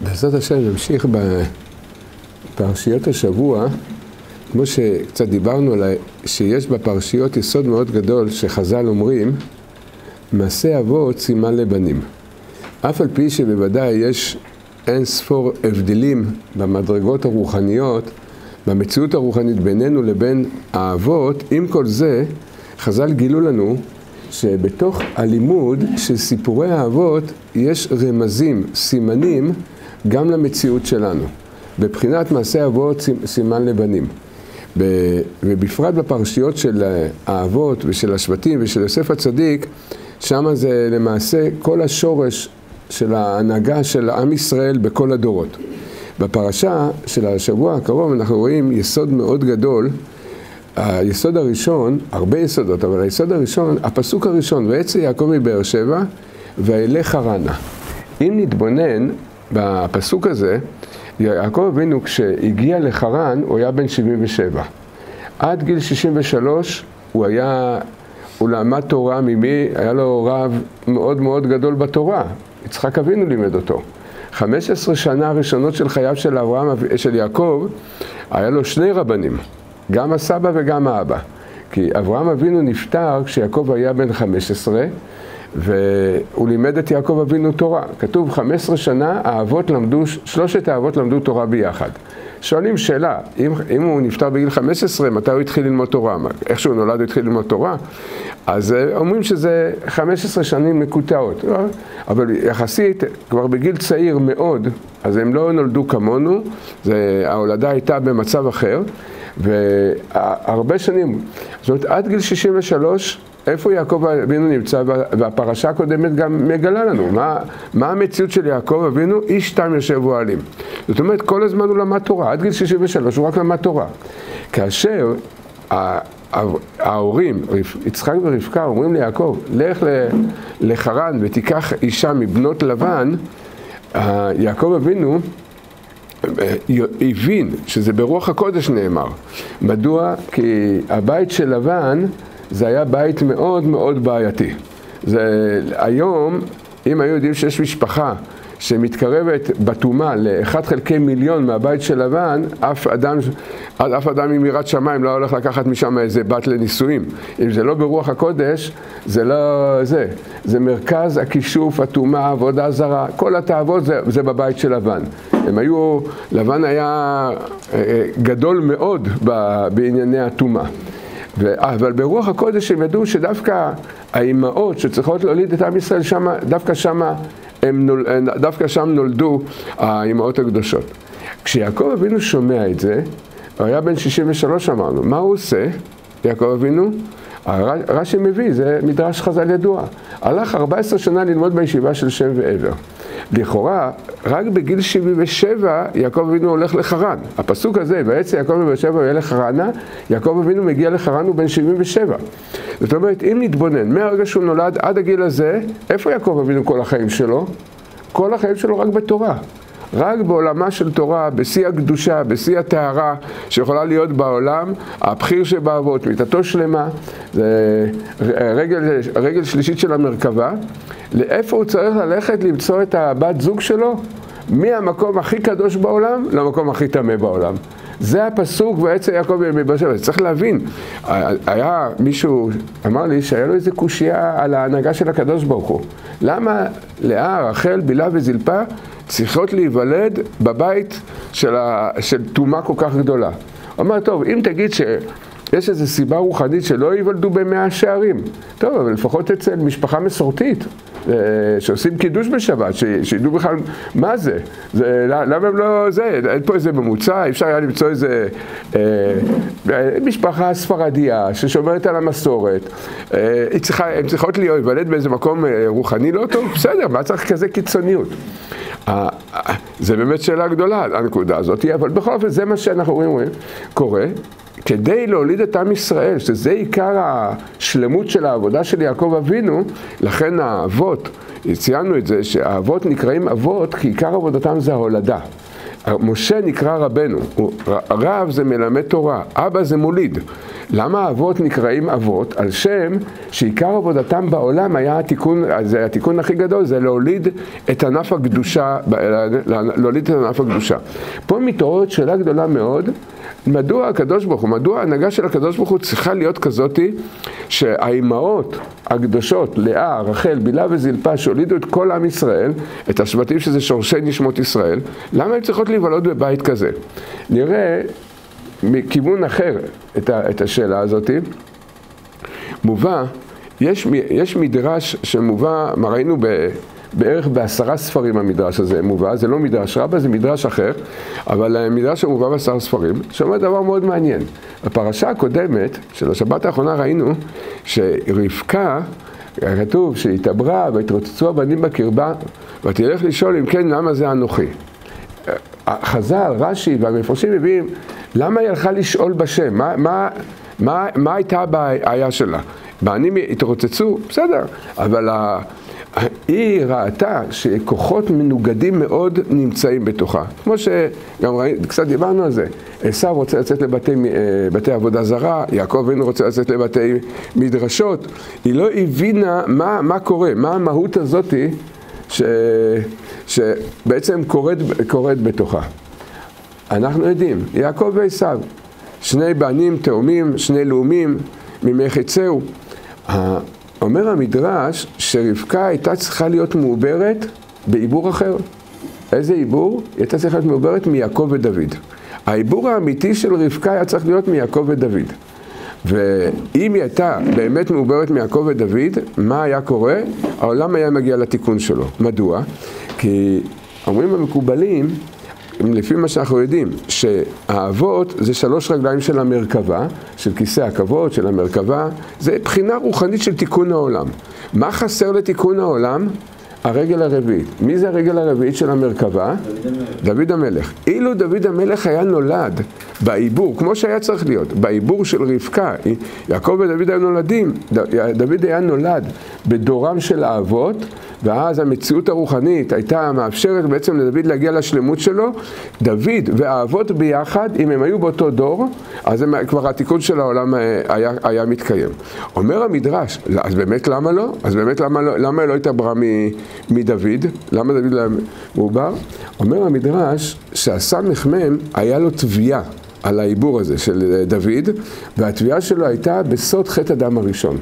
בעזרת השם נמשיך בפרשיות השבוע, כמו שקצת דיברנו עליי, שיש בפרשיות יסוד מאוד גדול שחז"ל אומרים, מעשה אבות סימן לבנים. אף על פי שבוודאי יש אין ספור הבדלים במדרגות הרוחניות, במציאות הרוחנית בינינו לבין האבות, עם כל זה, חז"ל גילו לנו שבתוך הלימוד של סיפורי האבות יש רמזים, סימנים, גם למציאות שלנו. בבחינת מעשה אבות סימן לבנים. ובפרט בפרשיות של האבות ושל השבטים ושל יוסף הצדיק, שם זה למעשה כל השורש של ההנהגה של עם ישראל בכל הדורות. בפרשה של השבוע הקרוב אנחנו רואים יסוד מאוד גדול. היסוד הראשון, הרבה יסודות, אבל היסוד הראשון, הפסוק הראשון, ויצא יעקב מבאר שבע, וילך חרנה. אם נתבונן בפסוק הזה, יעקב אבינו כשהגיע לחרן, הוא היה בן 77. עד גיל 63 הוא היה, הוא למד תורה ממי? היה לו רב מאוד מאוד גדול בתורה. יצחק אבינו לימד אותו. 15 שנה הראשונות של חייו של אברהם, של יעקב, היה לו שני רבנים, גם הסבא וגם האבא. כי אברהם אבינו נפטר כשיעקב היה בן 15, והוא לימד את יעקב אבינו תורה. כתוב 15 שנה האבות למדו, שלושת האבות למדו תורה ביחד. שואלים שאלה, אם, אם הוא נפטר בגיל 15, מתי הוא התחיל ללמוד תורה? איך שהוא נולד הוא התחיל ללמוד תורה? אז אה, אומרים שזה 15 שנים מקוטעות. לא? אבל יחסית, כבר בגיל צעיר מאוד, אז הם לא נולדו כמונו, זה, ההולדה הייתה במצב אחר, והרבה שנים, זאת אומרת עד גיל 63 איפה יעקב אבינו נמצא, והפרשה הקודמת גם מגלה לנו, מה, מה המציאות של יעקב אבינו? איש תם יושב אוהלים. זאת אומרת, כל הזמן הוא למד תורה, עד גיל 63 הוא רק למד תורה. כאשר ההורים, יצחק ורבקה, אומרים ליעקב, לך לחרן ותיקח אישה מבנות לבן, יעקב אבינו אה, הבין שזה ברוח הקודש נאמר. מדוע? כי הבית של לבן זה היה בית מאוד מאוד בעייתי. זה, היום, אם היו יודעים שיש משפחה שמתקרבת בטומאה לאחד חלקי מיליון מהבית של לבן, אף אדם, אף אדם עם יראת שמיים לא הולך לקחת משם איזה בת לנישואים. אם זה לא ברוח הקודש, זה לא זה. זה מרכז הכישוף, הטומאה, עבודה זרה, כל התאוות זה, זה בבית של לבן. הם היו, לבן היה אה, אה, גדול מאוד בענייני הטומאה. אבל ברוח הקודש הם ידעו שדווקא האימהות שצריכות להוליד את עם ישראל, שמה, דווקא, שמה הם נול, דווקא שם נולדו האימהות הקדושות. כשיעקב אבינו שומע את זה, הוא היה בן 63 אמרנו, מה הוא עושה, יעקב אבינו? רש"י מביא, זה מדרש חז"ל ידוע. הלך 14 שנה ללמוד בישיבה של שם ועבר. לכאורה, רק בגיל 77 יעקב אבינו הולך לחרן. הפסוק הזה, ויצא יעקב בבאר שבע ויהיה לחרנה, יעקב אבינו מגיע לחרן הוא בן 77. זאת אומרת, אם נתבונן, מהרגע שהוא נולד עד הגיל הזה, איפה יעקב אבינו כל החיים שלו? כל החיים שלו רק בתורה. רק בעולמה של תורה, בשיא הקדושה, בשיא הטהרה שיכולה להיות בעולם, הבחיר שבאבות, מיתתו שלמה, זה רגל, רגל שלישית של המרכבה, לאיפה הוא צריך ללכת למצוא את הבת זוג שלו? מהמקום הכי קדוש בעולם למקום הכי טמא בעולם. זה הפסוק ויצא יעקב מבאר שבע. צריך להבין, היה מישהו, אמר לי שהיה לו איזה קושייה על ההנהגה של הקדוש ברוך הוא. למה לאה, רחל, בילה וזלפה צריכות להיוולד בבית של טומאה כל כך גדולה? הוא טוב, אם תגיד ש... יש איזו סיבה רוחנית שלא ייוולדו במאה שערים. טוב, אבל לפחות אצל משפחה מסורתית, שעושים קידוש בשבת, שידעו בכלל מה זה. זה למה הם לא זה, אין פה איזה ממוצע, אפשר היה למצוא איזה אה, משפחה ספרדיה ששומרת על המסורת. אה, הן צריכות להיוולד באיזה מקום אה, רוחני לא טוב, בסדר, מה צריך כזה קיצוניות? זה באמת שאלה גדולה, הנקודה הזאת, אבל בכל אופן זה מה שאנחנו רואים קורה. כדי להוליד את עם ישראל, שזה עיקר השלמות של העבודה של יעקב אבינו, לכן האבות, ציינו את זה, שהאבות נקראים אבות כי עיקר עבודתם זה ההולדה. משה נקרא רבנו, רב זה מלמד תורה, אבא זה מוליד. למה האבות נקראים אבות? על שם שעיקר עבודתם בעולם היה התיקון, זה התיקון הכי גדול, זה להוליד את ענף הקדושה, להוליד את ענף הקדושה. פה מתעוררת שאלה גדולה מאוד, מדוע הקדוש ברוך הוא, מדוע ההנהגה של הקדוש ברוך הוא צריכה להיות כזאתי שהאימהות הקדושות, לאה, רחל, בילה וזלפה, שהולידו את כל עם ישראל, את השבטים שזה שורשי נשמות ישראל, למה הן צריכות להיוולד בבית כזה? נראה מכיוון אחר את, ה, את השאלה הזאת. מובא, יש, יש מדרש שמובא, מה ראינו ב... בערך בעשרה ספרים המדרש הזה מובא, זה לא מדרש רבה, זה מדרש אחר, אבל המדרש המובא בעשרה ספרים, שאומר דבר מאוד מעניין. בפרשה הקודמת של השבת האחרונה ראינו שרבקה, כתוב שהתעברה והתרוצצו הבנים בקרבה, ותלך לשאול אם כן למה זה אנוכי. חז"ל, רש"י והמפרשים מביאים למה היא הלכה לשאול בשם? מה, מה, מה, מה הייתה הבעיה שלה? בנים התרוצצו, בסדר, אבל היא ראתה שכוחות מנוגדים מאוד נמצאים בתוכה. כמו שגם ראינו, קצת דיברנו על זה. עשו רוצה לצאת לבתי בתי עבודה זרה, יעקב אבינו רוצה לצאת לבתי מדרשות. היא לא הבינה מה, מה קורה, מה המהות הזאתי ש, שבעצם קורית, קורית בתוכה. אנחנו יודעים, יעקב ועשו, שני בנים תאומים, שני לאומים, ממי חצהו. אומר המדרש שרבקה הייתה צריכה להיות מעוברת בעיבור אחר. איזה עיבור? היא הייתה צריכה להיות מעוברת מיעקב ודוד. העיבור האמיתי של רבקה היה צריך להיות מיעקב ודוד. ואם היא הייתה באמת מעוברת מיעקב ודוד, מה היה קורה? העולם היה מגיע לתיקון שלו. מדוע? כי אומרים המקובלים לפי מה שאנחנו יודעים, שהאבות זה שלוש רגליים של המרכבה, של כיסא הכבוד, של המרכבה, זה בחינה רוחנית של תיקון העולם. מה חסר לתיקון העולם? הרגל הרביעית. מי זה הרגל הרביעית של המרכבה? דוד המלך. אילו דוד המלך היה נולד בעיבור, כמו שהיה צריך להיות, בעיבור של רבקה, יעקב ודוד היו נולדים, דוד היה נולד בדורם של האבות, ואז המציאות הרוחנית הייתה מאפשרת בעצם לדוד להגיע לשלמות שלו. דוד והאבות ביחד, אם הם היו באותו דור, אז הם, כבר התיקון של העולם אה, היה, היה מתקיים. אומר המדרש, אז באמת למה לא? אז באמת למה לא, למה לא התעברה מדוד? למה דוד לא מעובר? אומר המדרש שהסמ"ם היה לו תביעה. על העיבור הזה של אה, דוד, והתביעה שלו הייתה בסוד חטא הדם הראשון.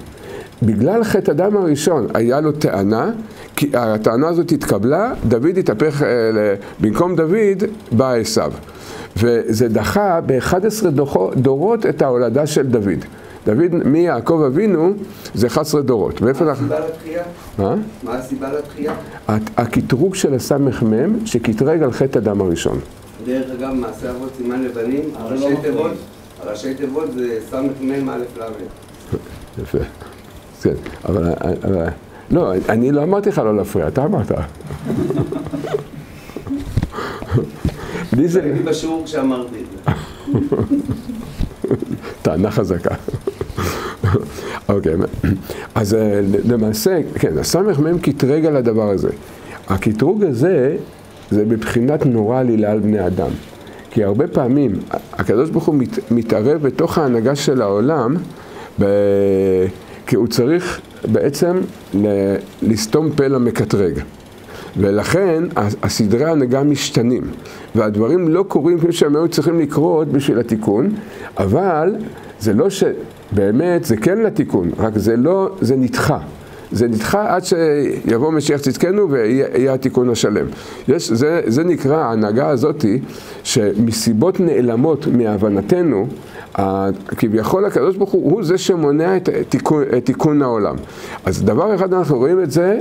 בגלל חטא הדם הראשון היה לו טענה, כי הטענה הזאת התקבלה, דוד התהפך, אה, במקום דוד בא עשיו. וזה דחה ב-11 דורות את ההולדה של דוד. דוד מיעקב אבינו זה 11 דורות. מה הסיבה לתחייה? מה? מה הסיבה לתחייה? הקטרוג של הסמ"ם שקטרג על חטא הדם הראשון. דרך אגב, מעשה אבות סימן לבנים, ראשי לא תיבות, ראשי תיבות זה סמ"ם א' ל'. יפה. כן, אבל, אבל... לא, אני לא אמרתי לך לא להפריע, אתה אמרת. לי זה... הייתי בשיעור כשאמרתי את זה. טענה חזקה. אוקיי, אז אה, למעשה, כן, הסמ"ם קטרג על הדבר הזה. הקטרוג הזה, זה בבחינת נורא עלילה על בני אדם. כי הרבה פעמים הקדוש ברוך הוא מת, מתערב בתוך ההנהגה של העולם, ב... כי הוא צריך בעצם לסתום פה למקטרג. ולכן הסדרי ההנהגה משתנים, והדברים לא קורים כפי שהם היו צריכים לקרות בשביל התיקון, אבל זה לא שבאמת זה כן לתיקון, רק זה לא, זה נדחה. זה נדחה עד שיבוא משיח צדקנו ויהיה התיקון השלם. יש, זה, זה נקרא ההנהגה הזאתי, שמסיבות נעלמות מהבנתנו, כביכול הקדוש ברוך הוא הוא זה שמונע את תיקון, את תיקון העולם. אז דבר אחד אנחנו רואים את זה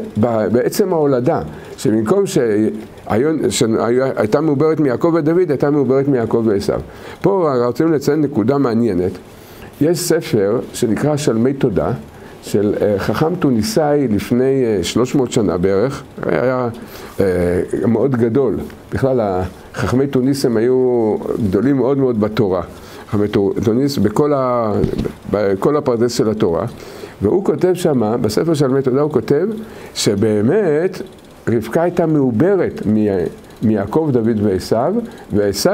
בעצם ההולדה, שבמקום שהייתה מעוברת מיעקב ודוד, הייתה מעוברת מיעקב ועשו. פה רוצים לציין נקודה מעניינת. יש ספר שנקרא שלמי תודה, של אה, חכם טוניסאי לפני 300 אה, שנה בערך, היה אה, מאוד גדול. בכלל, חכמי טוניס הם היו גדולים מאוד מאוד בתורה. חכמי טוניס בכל, ה, בכל הפרדס של התורה. והוא כותב שמה, בספר של תודה הוא כותב שבאמת רבקה הייתה מעוברת מיעקב, דוד ועשו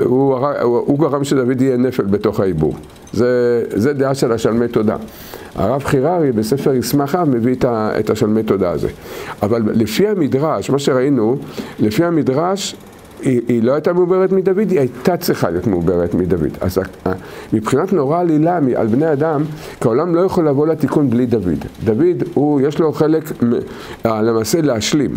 הוא, הוא, הוא גרם שדוד יהיה נפל בתוך העיבור. זה, זה דעה של השלמי תודה. הרב חיררי בספר ישמחה מביא את השלמי תודה הזה. אבל לפי המדרש, מה שראינו, לפי המדרש היא, היא לא הייתה מעוברת מדוד, היא הייתה צריכה להיות מעוברת מדוד. אז מבחינת נורא עלילה על בני אדם, כי העולם לא יכול לבוא לתיקון בלי דוד. דוד, הוא, יש לו חלק אה, למעשה להשלים.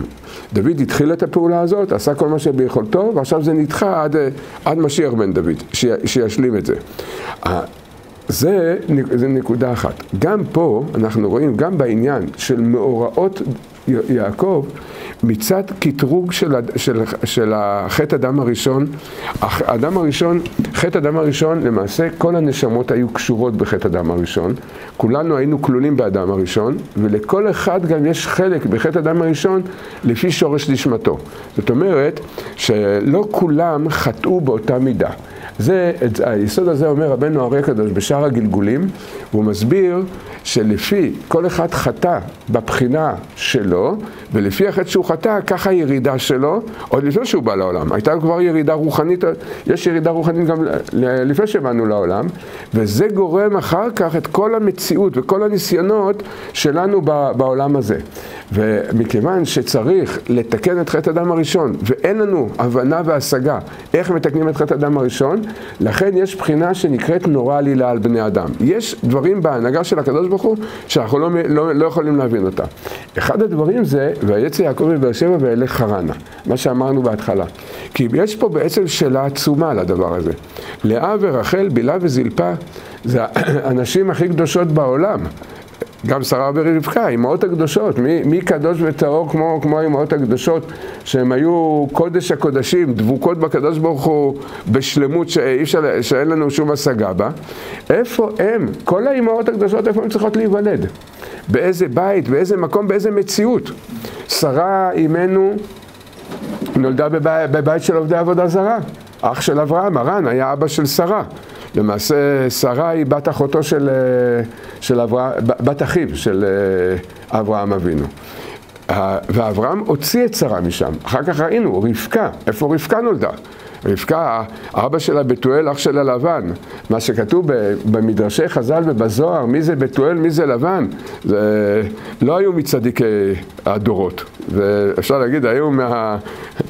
דוד התחיל את הפעולה הזאת, עשה כל מה שביכולתו, ועכשיו זה נדחה עד, אה, עד משיח בן דוד, שישלים את זה. זה, זה נקודה אחת. גם פה אנחנו רואים, גם בעניין של מאורעות יעקב, מצד קטרוג של, של, של החטא הדם הראשון, הדם הראשון, חטא הדם הראשון, למעשה כל הנשמות היו קשורות בחטא הדם הראשון, כולנו היינו כלולים באדם הראשון, ולכל אחד גם יש חלק בחטא הדם הראשון לפי שורש נשמתו. זאת אומרת שלא כולם חטאו באותה מידה. זה, את היסוד הזה אומר רבנו אריה הקדוש בשאר הגלגולים, והוא מסביר שלפי כל אחד חטא בבחינה שלו, ולפי החטא שהוא חטא, ככה הירידה שלו, עוד לפני שהוא בא לעולם. הייתה כבר ירידה רוחנית, יש ירידה רוחנית גם לפני שבאנו לעולם, וזה גורם אחר כך את כל המציאות וכל הניסיונות שלנו בעולם הזה. ומכיוון שצריך לתקן את חטא הדם הראשון, ואין לנו הבנה והשגה איך מתקנים את חטא הדם הראשון, לכן יש בחינה שנקראת נורא עלילה על בני אדם. יש דברים בהנהגה של הקדוש ברוך הוא שאנחנו לא, לא, לא יכולים להבין אותה. אחד הדברים זה, ויצא יעקב בבאר שבע ואלה חרנה, מה שאמרנו בהתחלה. כי יש פה בעצם שאלה עצומה על הדבר הזה. לאה ורחל, בילה וזלפה, זה הנשים הכי קדושות בעולם. גם שרה ורבקה, האמהות הקדושות, מי, מי קדוש וטהור כמו, כמו האמהות הקדושות, שהן היו קודש הקודשים, דבוקות בקדוש ברוך הוא בשלמות שאי אפשר, שאין לנו שום השגה בה. איפה הם, כל האמהות הקדושות, איפה הן צריכות להיוולד? באיזה בית, באיזה מקום, באיזה מציאות? שרה אימנו נולדה בבית, בבית של עובדי עבודה זרה. אח של אברהם, הרן, היה אבא של שרה. למעשה שרה היא בת אחותו של, אה, של אברהם, בת אחיו של אה, אברהם אבינו. ואברהם הוציא את שרה משם. אחר כך ראינו, רבקה, איפה רבקה נולדה? רבקה, אבא שלה בתואל, אח שלה לבן. מה שכתוב במדרשי חז"ל ובזוהר, מי זה בתואל, מי זה לבן, זה לא היו מצדיקי הדורות. ואפשר להגיד, היו מה...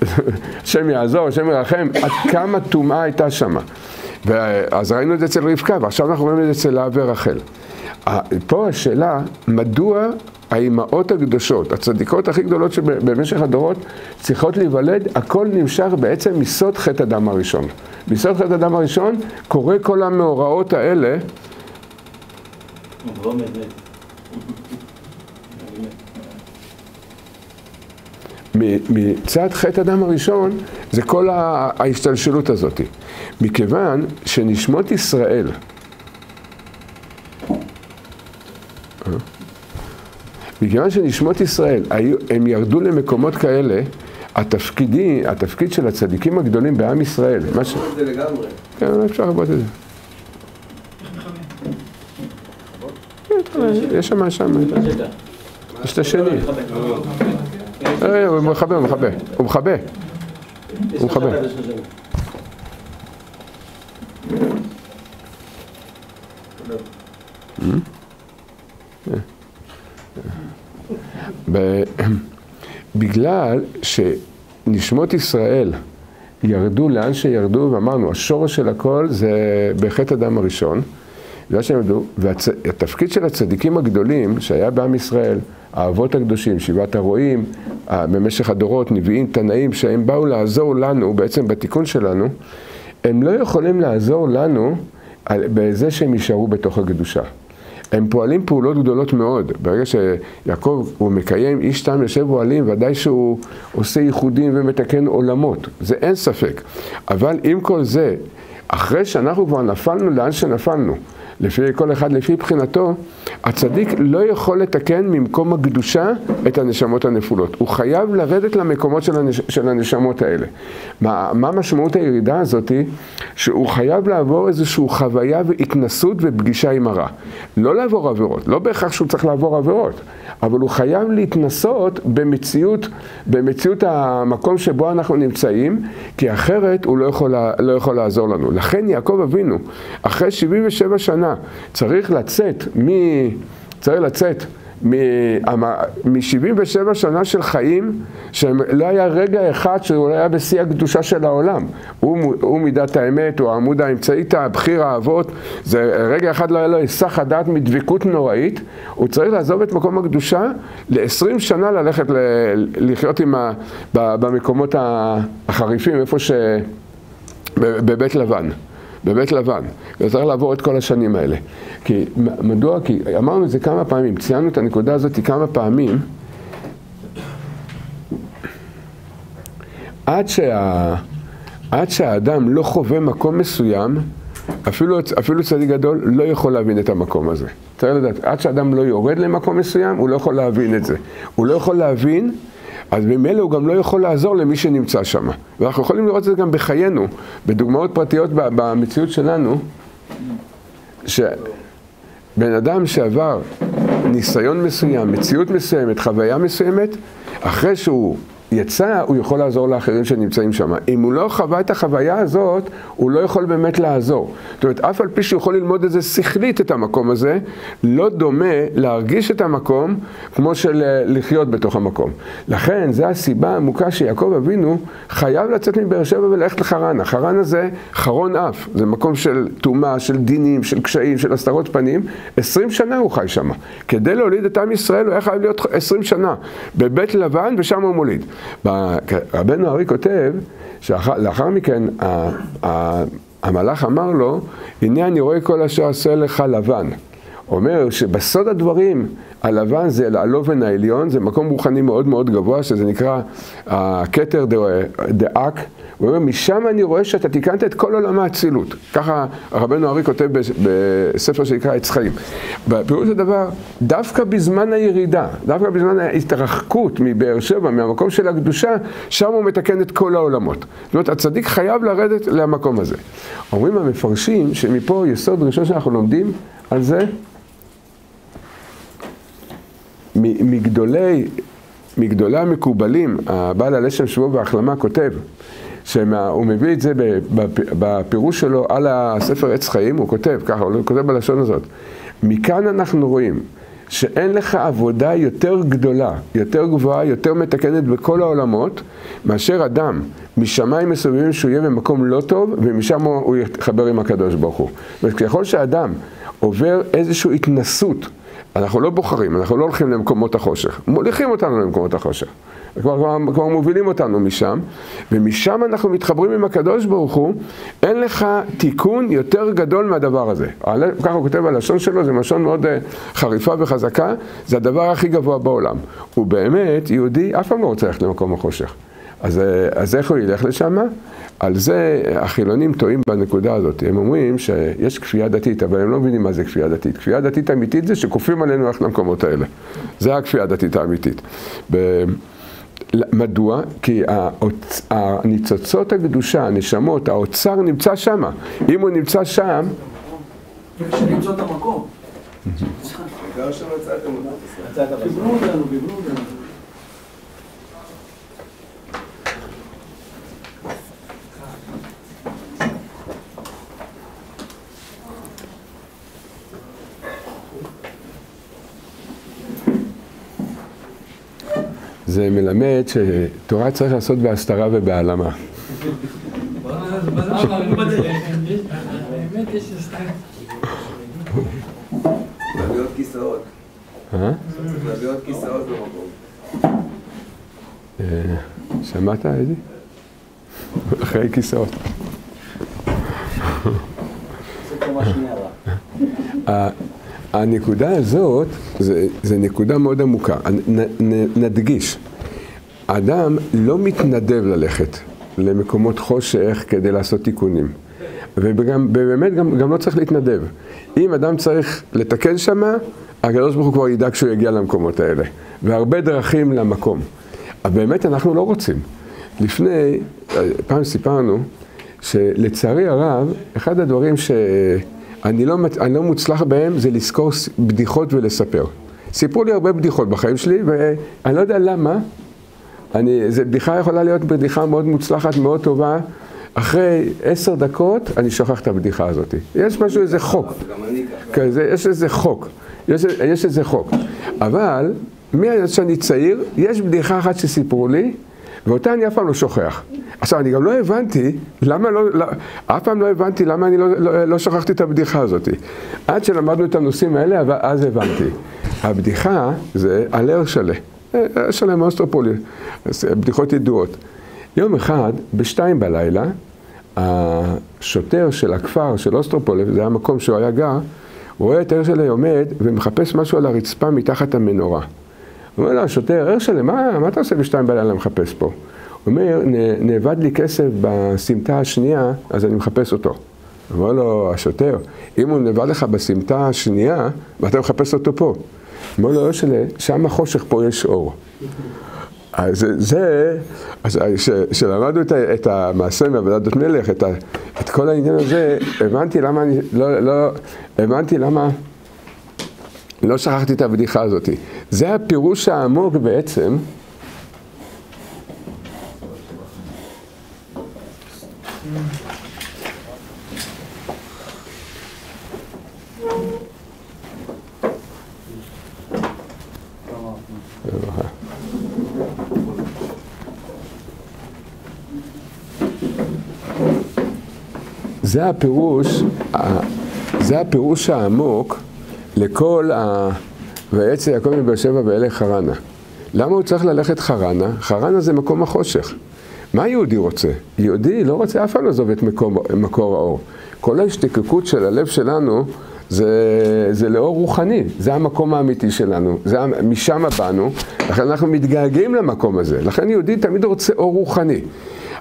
השם יעזור, השם ירחם, עד כמה טומאה הייתה שמה. אז ראינו את זה אצל רבקה, ועכשיו אנחנו רואים את זה אצל לאה ורחל. פה השאלה, מדוע האימהות הקדושות, הצדיקות הכי גדולות שבמשך הדורות צריכות להיוולד, הכל נמשך בעצם מסוד חטא הדם הראשון. מסוד חטא הדם הראשון קורה כל המאורעות האלה. מצד חטא הדם הראשון זה כל ההשתלשלות הזאת. מכיוון שנשמות ישראל מכיוון שנשמות ישראל, הם ירדו למקומות כאלה, התפקידי, התפקיד של הצדיקים הגדולים בעם ישראל, מה ש... זה לגמרי. כן, אפשר לראות את זה. יש שם, שם, יש את השני. הוא מכבה, הוא מכבה, הוא מכבה. הוא מכבה. בגלל שנשמות ישראל ירדו לאן שירדו, ואמרנו, השורש של הכל זה בחטא הדם הראשון, בגלל שהם ירדו, והתפקיד של הצדיקים הגדולים שהיה בעם ישראל, האבות הקדושים, שבעת הרועים, במשך הדורות, נביאים, תנאים, שהם באו לעזור לנו, בעצם בתיקון שלנו, הם לא יכולים לעזור לנו בזה שהם יישארו בתוך הקדושה. הם פועלים פעולות גדולות מאוד. ברגע שיעקב, הוא מקיים איש תם יושב אוהלים, ודאי שהוא עושה ייחודים ומתקן עולמות, זה אין ספק. אבל עם כל זה, אחרי שאנחנו כבר נפלנו לאן שנפלנו, לפי כל אחד לפי מבחינתו, הצדיק לא יכול לתקן ממקום הקדושה את הנשמות הנפולות. הוא חייב לרדת למקומות של, הנש, של הנשמות האלה. מה, מה משמעות הירידה הזאת? שהוא חייב לעבור איזושהי חוויה והתנסות ופגישה עם הרע. לא לעבור עבירות, לא בהכרח שהוא צריך לעבור עבירות, אבל הוא חייב להתנסות במציאות, במציאות המקום שבו אנחנו נמצאים, כי אחרת הוא לא יכול, לא יכול לעזור לנו. לכן יעקב אבינו, אחרי 77 שנה, צריך לצאת מ... צריך לצאת מ-77 שנה של חיים, שלא היה רגע אחד שהוא היה בשיא הקדושה של העולם. הוא, הוא מידת האמת, הוא עמוד האמצעיתא, בחיר האבות, זה רגע אחד לא היה לו היסח הדעת מדבקות נוראית, הוא צריך לעזוב את מקום הקדושה ל-20 שנה ללכת ל- לחיות ה- במקומות החריפים, איפה ש... בבית לבן. בבית לבן, וצריך לעבור את כל השנים האלה. כי, מדוע? כי אמרנו את זה כמה פעמים, ציינו את הנקודה הזאת כמה פעמים, עד, שה, עד שהאדם לא חווה מקום מסוים, אפילו, אפילו צדיק גדול לא יכול להבין את המקום הזה. צריך לדעת, עד שהאדם לא יורד למקום מסוים, הוא לא יכול להבין את זה. הוא לא יכול להבין אז ממילא הוא גם לא יכול לעזור למי שנמצא שם. ואנחנו יכולים לראות את זה גם בחיינו, בדוגמאות פרטיות במציאות שלנו, שבן אדם שעבר ניסיון מסוים, מציאות מסוימת, חוויה מסוימת, אחרי שהוא יצא, הוא יכול לעזור לאחרים שנמצאים שם. אם הוא לא חווה את החוויה הזאת, הוא לא יכול באמת לעזור. זאת אומרת, אף על פי שהוא יכול ללמוד את זה שכלית, את המקום הזה, לא דומה להרגיש את המקום כמו של אה, לחיות בתוך המקום. לכן, זו הסיבה העמוקה שיעקב אבינו חייב לצאת מבאר שבע וללכת לחרן. החרן הזה חרון אף, זה מקום של טומאה, של דינים, של קשיים, של הסתרות פנים. עשרים שנה הוא חי שם. כדי להוליד את עם ישראל הוא היה חייב להיות עשרים שנה בבית לבן ושם הוא מוליד. רבנו ארי כותב שלאחר מכן המלאך אמר לו, הנה אני רואה כל אשר עשה לך לבן. אומר שבסוד הדברים הלבן זה הלובן העליון, זה מקום רוחני מאוד מאוד גבוה, שזה נקרא הכתר דאק. הוא אומר, משם אני רואה שאתה תיקנת את כל עולם האצילות. ככה רבנו ארי כותב בספר שנקרא עץ חיים. בפירוש הדבר, דווקא בזמן הירידה, דווקא בזמן ההתרחקות מבאר שבע, מהמקום של הקדושה, שם הוא מתקן את כל העולמות. זאת אומרת, הצדיק חייב לרדת למקום הזה. אומרים המפרשים שמפה יסוד ראשון שאנחנו לומדים על זה, מגדולי, מגדולי המקובלים, הבעל הלשם שבו בהחלמה כותב, שהוא מביא את זה בפירוש שלו על הספר עץ חיים, הוא כותב ככה, הוא כותב בלשון הזאת. מכאן אנחנו רואים שאין לך עבודה יותר גדולה, יותר גבוהה, יותר מתקנת בכל העולמות, מאשר אדם משמיים מסובבים שהוא יהיה במקום לא טוב, ומשם הוא יתחבר עם הקדוש ברוך הוא. זאת אומרת, ככל שאדם עובר איזושהי התנסות, אנחנו לא בוחרים, אנחנו לא הולכים למקומות החושך, מוליכים אותנו למקומות החושך. כבר, כבר, כבר מובילים אותנו משם, ומשם אנחנו מתחברים עם הקדוש ברוך הוא, אין לך תיקון יותר גדול מהדבר הזה. ככה הוא כותב בלשון שלו, זה לשון מאוד אה, חריפה וחזקה, זה הדבר הכי גבוה בעולם. הוא באמת, יהודי אף פעם לא רוצה ללכת למקום החושך. אז, אה, אז איך הוא ילך לשם? על זה החילונים טועים בנקודה הזאת. הם אומרים שיש כפייה דתית, אבל הם לא מבינים מה זה כפייה דתית. כפייה דתית אמיתית זה שכופים עלינו ללכת למקומות האלה. זה הכפייה הדתית האמיתית. מדוע? כי הניצוצות הקדושה, הנשמות, האוצר נמצא שם. אם הוא נמצא שם... למצוא את המקום. זה מלמד שתורה צריך לעשות בהסתרה ובהעלמה. להביא עוד כיסאות. להביא עוד כיסאות במקום. שמעת איזה? אחרי כיסאות. הנקודה הזאת, זה נקודה מאוד עמוקה. נדגיש, אדם לא מתנדב ללכת למקומות חושך כדי לעשות תיקונים. ובאמת גם, גם לא צריך להתנדב. אם אדם צריך לתקן שמה, הקדוש ברוך הוא כבר ידאג שהוא יגיע למקומות האלה. והרבה דרכים למקום. אבל באמת אנחנו לא רוצים. לפני, פעם סיפרנו, שלצערי הרב, אחד הדברים שאני לא, לא מוצלח בהם זה לזכור בדיחות ולספר. סיפרו לי הרבה בדיחות בחיים שלי, ואני לא יודע למה, אני, זו בדיחה יכולה להיות בדיחה מאוד מוצלחת, מאוד טובה. אחרי עשר דקות אני שוכח את הבדיחה הזאת. יש משהו, איזה חוק. כן, יש איזה חוק. יש, יש איזה חוק. אבל, מאז שאני צעיר, יש בדיחה אחת שסיפרו לי, ואותה אני אף פעם לא שוכח. עכשיו, אני גם לא הבנתי, למה לא, לא אף פעם לא הבנתי למה אני לא, לא, לא שכחתי את הבדיחה הזאת. עד שלמדנו את הנושאים האלה, אז הבנתי. הבדיחה זה על הרשלה. הרשלה מאוסטרופולי, בדיחות ידועות. יום אחד, בשתיים בלילה, השוטר של הכפר של אוסטרופולי, זה המקום שהוא היה גר, הוא רואה את הרשלה עומד ומחפש משהו על הרצפה מתחת המנורה. אומר לו, השוטר, הרשלה, מה, מה אתה עושה בשתיים בלילה מחפש פה? הוא אומר, נאבד לי כסף בסמטה השנייה, אז אני מחפש אותו. אמר לו השוטר, אם הוא נאבד לך בסמטה השנייה, ואתה מחפש אותו פה. אמר לו, יושלה, שם החושך, פה יש אור. אז זה, אז כשלמדנו את, את המעשה מעבודת מלך, את, ה, את כל העניין הזה, הבנתי למה אני, לא, לא, הבנתי למה לא שכחתי את הבדיחה הזאת. זה הפירוש העמוק בעצם. זה הפירוש, זה הפירוש העמוק לכל ה... ויצא יעקב מבאר שבע ואלה חרנה. למה הוא צריך ללכת חרנה? חרנה זה מקום החושך. מה יהודי רוצה? יהודי לא רוצה אף פעם לעזוב את מקום, מקור האור. כל ההשתקקות של הלב שלנו זה, זה לאור רוחני, זה המקום האמיתי שלנו, זה, משם באנו, לכן אנחנו מתגעגעים למקום הזה. לכן יהודי תמיד רוצה אור רוחני.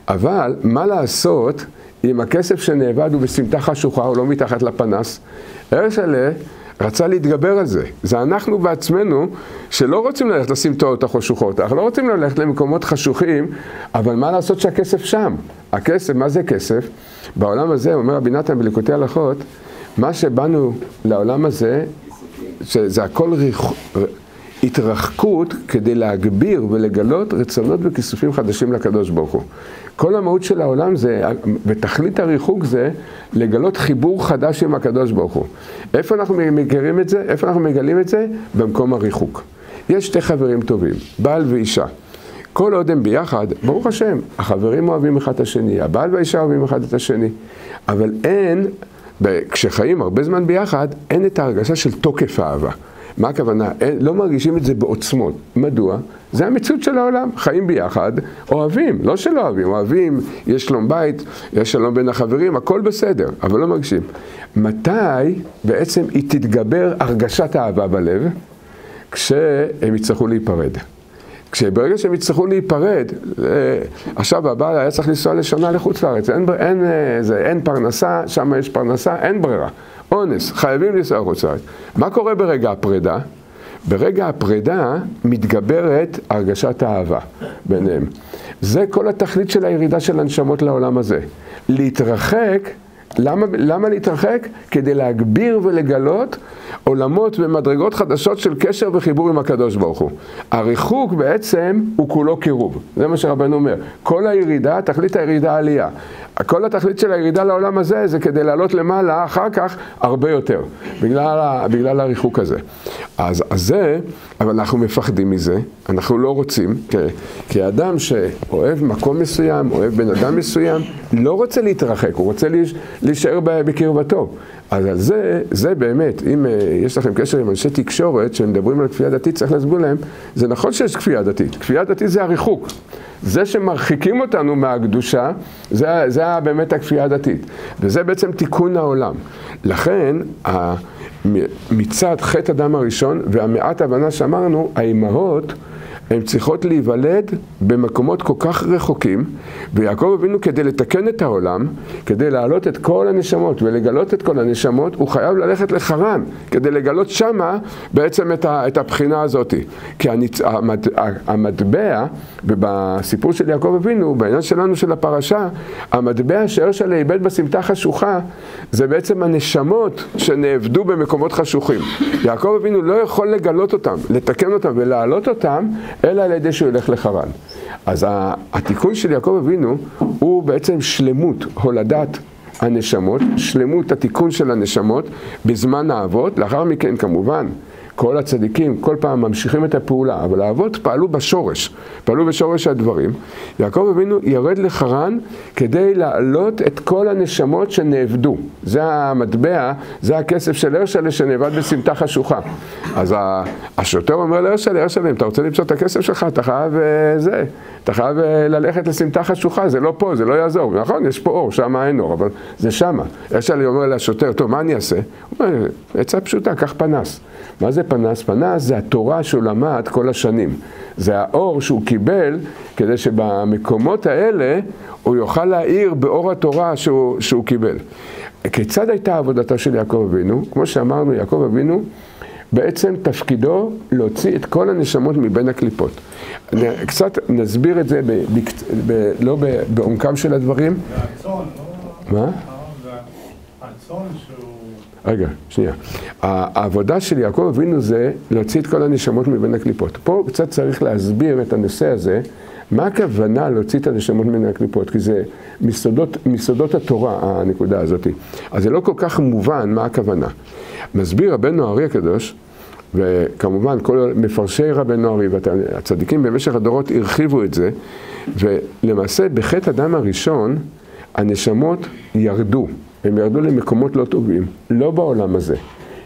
אבל מה לעשות אם הכסף שנאבד הוא בסמטה חשוכה, הוא לא מתחת לפנס? הרשלה רצה להתגבר על זה. זה אנחנו בעצמנו שלא רוצים ללכת לסמטאות החשוכות, אנחנו לא רוצים ללכת למקומות חשוכים, אבל מה לעשות שהכסף שם? הכסף, מה זה כסף? בעולם הזה, אומר רבי נתן בליקוטי הלכות, מה שבאנו לעולם הזה, שזה הכל ריח... התרחקות כדי להגביר ולגלות רצונות וכיסופים חדשים לקדוש ברוך הוא. כל המהות של העולם זה, ותכלית הריחוק זה לגלות חיבור חדש עם הקדוש ברוך הוא. איפה אנחנו מכירים את זה? איפה אנחנו מגלים את זה? במקום הריחוק. יש שתי חברים טובים, בעל ואישה. כל עוד הם ביחד, ברוך השם, החברים אוהבים אחד את השני, הבעל והאישה אוהבים אחד את השני. אבל אין, כשחיים הרבה זמן ביחד, אין את ההרגשה של תוקף האהבה. מה הכוונה? אין, לא מרגישים את זה בעוצמות. מדוע? זה המציאות של העולם. חיים ביחד, אוהבים, לא שלא אוהבים, אוהבים, יש שלום בית, יש שלום בין החברים, הכל בסדר, אבל לא מרגישים. מתי בעצם היא תתגבר הרגשת האהבה בלב? כשהם יצטרכו להיפרד. כשברגע שהם יצטרכו להיפרד, עכשיו הבעל היה צריך לנסוע לשנה לחוץ לארץ, אין, אין, אה, זה, אין פרנסה, שם יש פרנסה, אין ברירה. אונס, חייבים לנסוע לחוץ לארץ. מה קורה ברגע הפרידה? ברגע הפרידה מתגברת הרגשת האהבה ביניהם. זה כל התכלית של הירידה של הנשמות לעולם הזה. להתרחק למה, למה להתרחק? כדי להגביר ולגלות עולמות ומדרגות חדשות של קשר וחיבור עם הקדוש ברוך הוא. הריחוק בעצם הוא כולו קירוב, זה מה שרבנו אומר. כל הירידה, תכלית הירידה עלייה. כל התכלית של הירידה לעולם הזה זה כדי לעלות למעלה אחר כך הרבה יותר, בגלל, בגלל הריחוק הזה. אז, אז זה, אבל אנחנו מפחדים מזה, אנחנו לא רוצים, כי, כי אדם שאוהב מקום מסוים, אוהב בן אדם מסוים, לא רוצה להתרחק, הוא רוצה להישאר בקרבתו. אז זה, זה באמת, אם uh, יש לכם קשר עם אנשי תקשורת שמדברים על כפייה דתית, צריך להסביר להם, זה נכון שיש כפייה דתית, כפייה דתית זה הריחוק. זה שמרחיקים אותנו מהקדושה, זה, זה באמת הכפייה הדתית. וזה בעצם תיקון העולם. לכן, מצד חטא הדם הראשון והמעט הבנה שאמרנו, האימהות הן צריכות להיוולד במקומות כל כך רחוקים, ויעקב אבינו כדי לתקן את העולם, כדי להעלות את כל הנשמות ולגלות את כל הנשמות, הוא חייב ללכת לחרן, כדי לגלות שמה בעצם את, ה, את הבחינה הזאת. כי הניצ... המד... המטבע, ובסיפור של יעקב אבינו, בעניין שלנו של הפרשה, המטבע שהרשלה איבד בסמטה חשוכה, זה בעצם הנשמות שנאבדו במקומות חשוכים. יעקב אבינו לא יכול לגלות אותם, לתקן אותם ולהעלות אותם, אלא על ידי שהוא ילך לחרן. אז התיקון של יעקב אבינו הוא בעצם שלמות, הולדת הנשמות, שלמות התיקון של הנשמות בזמן האבות, לאחר מכן כמובן כל הצדיקים כל פעם ממשיכים את הפעולה, אבל האבות פעלו בשורש, פעלו בשורש הדברים. יעקב אבינו ירד לחרן כדי להעלות את כל הנשמות שנאבדו. זה המטבע, זה הכסף של הרשלה שנאבד בסמטה חשוכה. אז השוטר אומר להרשלה, הרשלה, אם אתה רוצה למצוא את הכסף שלך, אתה חייב אה, זה, אתה חייב אה, ללכת לסמטה חשוכה, זה לא פה, זה לא יעזור. נכון, יש פה אור, שם אין אור, אבל זה שמה. הרשלה אומר לשוטר, טוב, מה אני אעשה? הוא אומר, עצה פשוטה, קח פנס. מה זה פנס? פנס זה התורה שהוא למד כל השנים. זה האור שהוא קיבל כדי שבמקומות האלה הוא יוכל להאיר באור התורה שהוא, שהוא קיבל. כיצד הייתה עבודתו של יעקב אבינו? כמו שאמרנו, יעקב אבינו בעצם תפקידו להוציא את כל הנשמות מבין הקליפות. קצת נסביר את זה, ב, ב, ב, לא בעומקם של הדברים. והצאן, לא? מה? הצאן שהוא... רגע, שנייה. העבודה של יעקב אבינו זה להוציא את כל הנשמות מבין הקליפות. פה קצת צריך להסביר את הנושא הזה, מה הכוונה להוציא את הנשמות מבין הקליפות, כי זה מסודות, מסודות התורה, הנקודה הזאת. אז זה לא כל כך מובן מה הכוונה. מסביר רבנו הארי הקדוש, וכמובן כל מפרשי רבנו הארי והצדיקים במשך הדורות הרחיבו את זה, ולמעשה בחטא הדם הראשון הנשמות ירדו. הם ירדו למקומות לא טובים, לא בעולם הזה.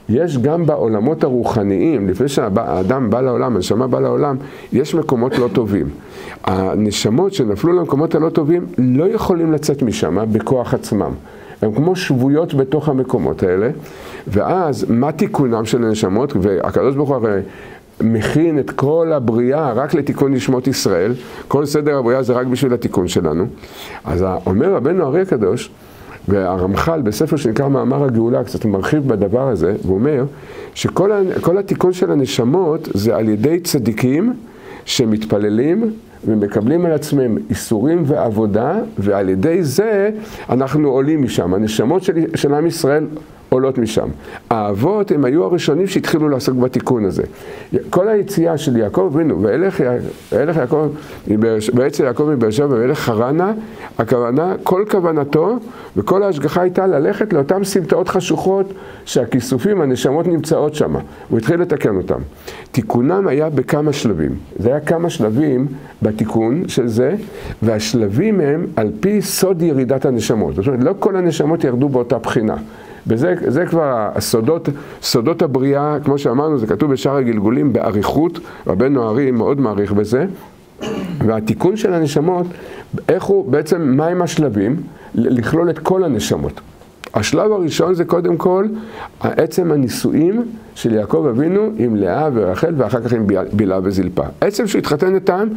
יש גם בעולמות הרוחניים, לפני שהאדם בא לעולם, הנשמה בא לעולם, יש מקומות לא טובים. הנשמות שנפלו למקומות הלא טובים לא יכולים לצאת משם בכוח עצמם. הן כמו שבויות בתוך המקומות האלה, ואז מה תיקונם של הנשמות? והקדוש ברוך הוא הרי מכין את כל הבריאה רק לתיקון נשמות ישראל, כל סדר הבריאה זה רק בשביל התיקון שלנו. אז אומר רבנו ארי הקדוש, והרמח"ל בספר שנקרא מאמר הגאולה קצת מרחיב בדבר הזה, והוא אומר שכל התיקון של הנשמות זה על ידי צדיקים שמתפללים ומקבלים על עצמם איסורים ועבודה, ועל ידי זה אנחנו עולים משם. הנשמות של, של עם ישראל עולות משם. האבות הם היו הראשונים שהתחילו לעסוק בתיקון הזה. כל היציאה של יעקב אבינו, ואילך יעקב, ואצל יעקב מבאר שבע ואילך חרנה, הכוונה, כל כוונתו וכל ההשגחה הייתה ללכת לאותן סמטאות חשוכות שהכיסופים, הנשמות נמצאות שם. הוא התחיל לתקן אותם. תיקונם היה בכמה שלבים. זה היה כמה שלבים בתיקון של זה, והשלבים הם על פי סוד ירידת הנשמות. זאת אומרת, לא כל הנשמות ירדו באותה בחינה. וזה כבר הסודות, סודות הבריאה, כמו שאמרנו, זה כתוב בשאר הגלגולים באריכות, רבנו הארי מאוד מעריך בזה. והתיקון של הנשמות, איך הוא, בעצם, מהם השלבים? לכלול את כל הנשמות. השלב הראשון זה קודם כל עצם הנישואים של יעקב אבינו עם לאה ורחל ואחר כך עם בילה וזלפה. עצם שהוא התחתן איתם,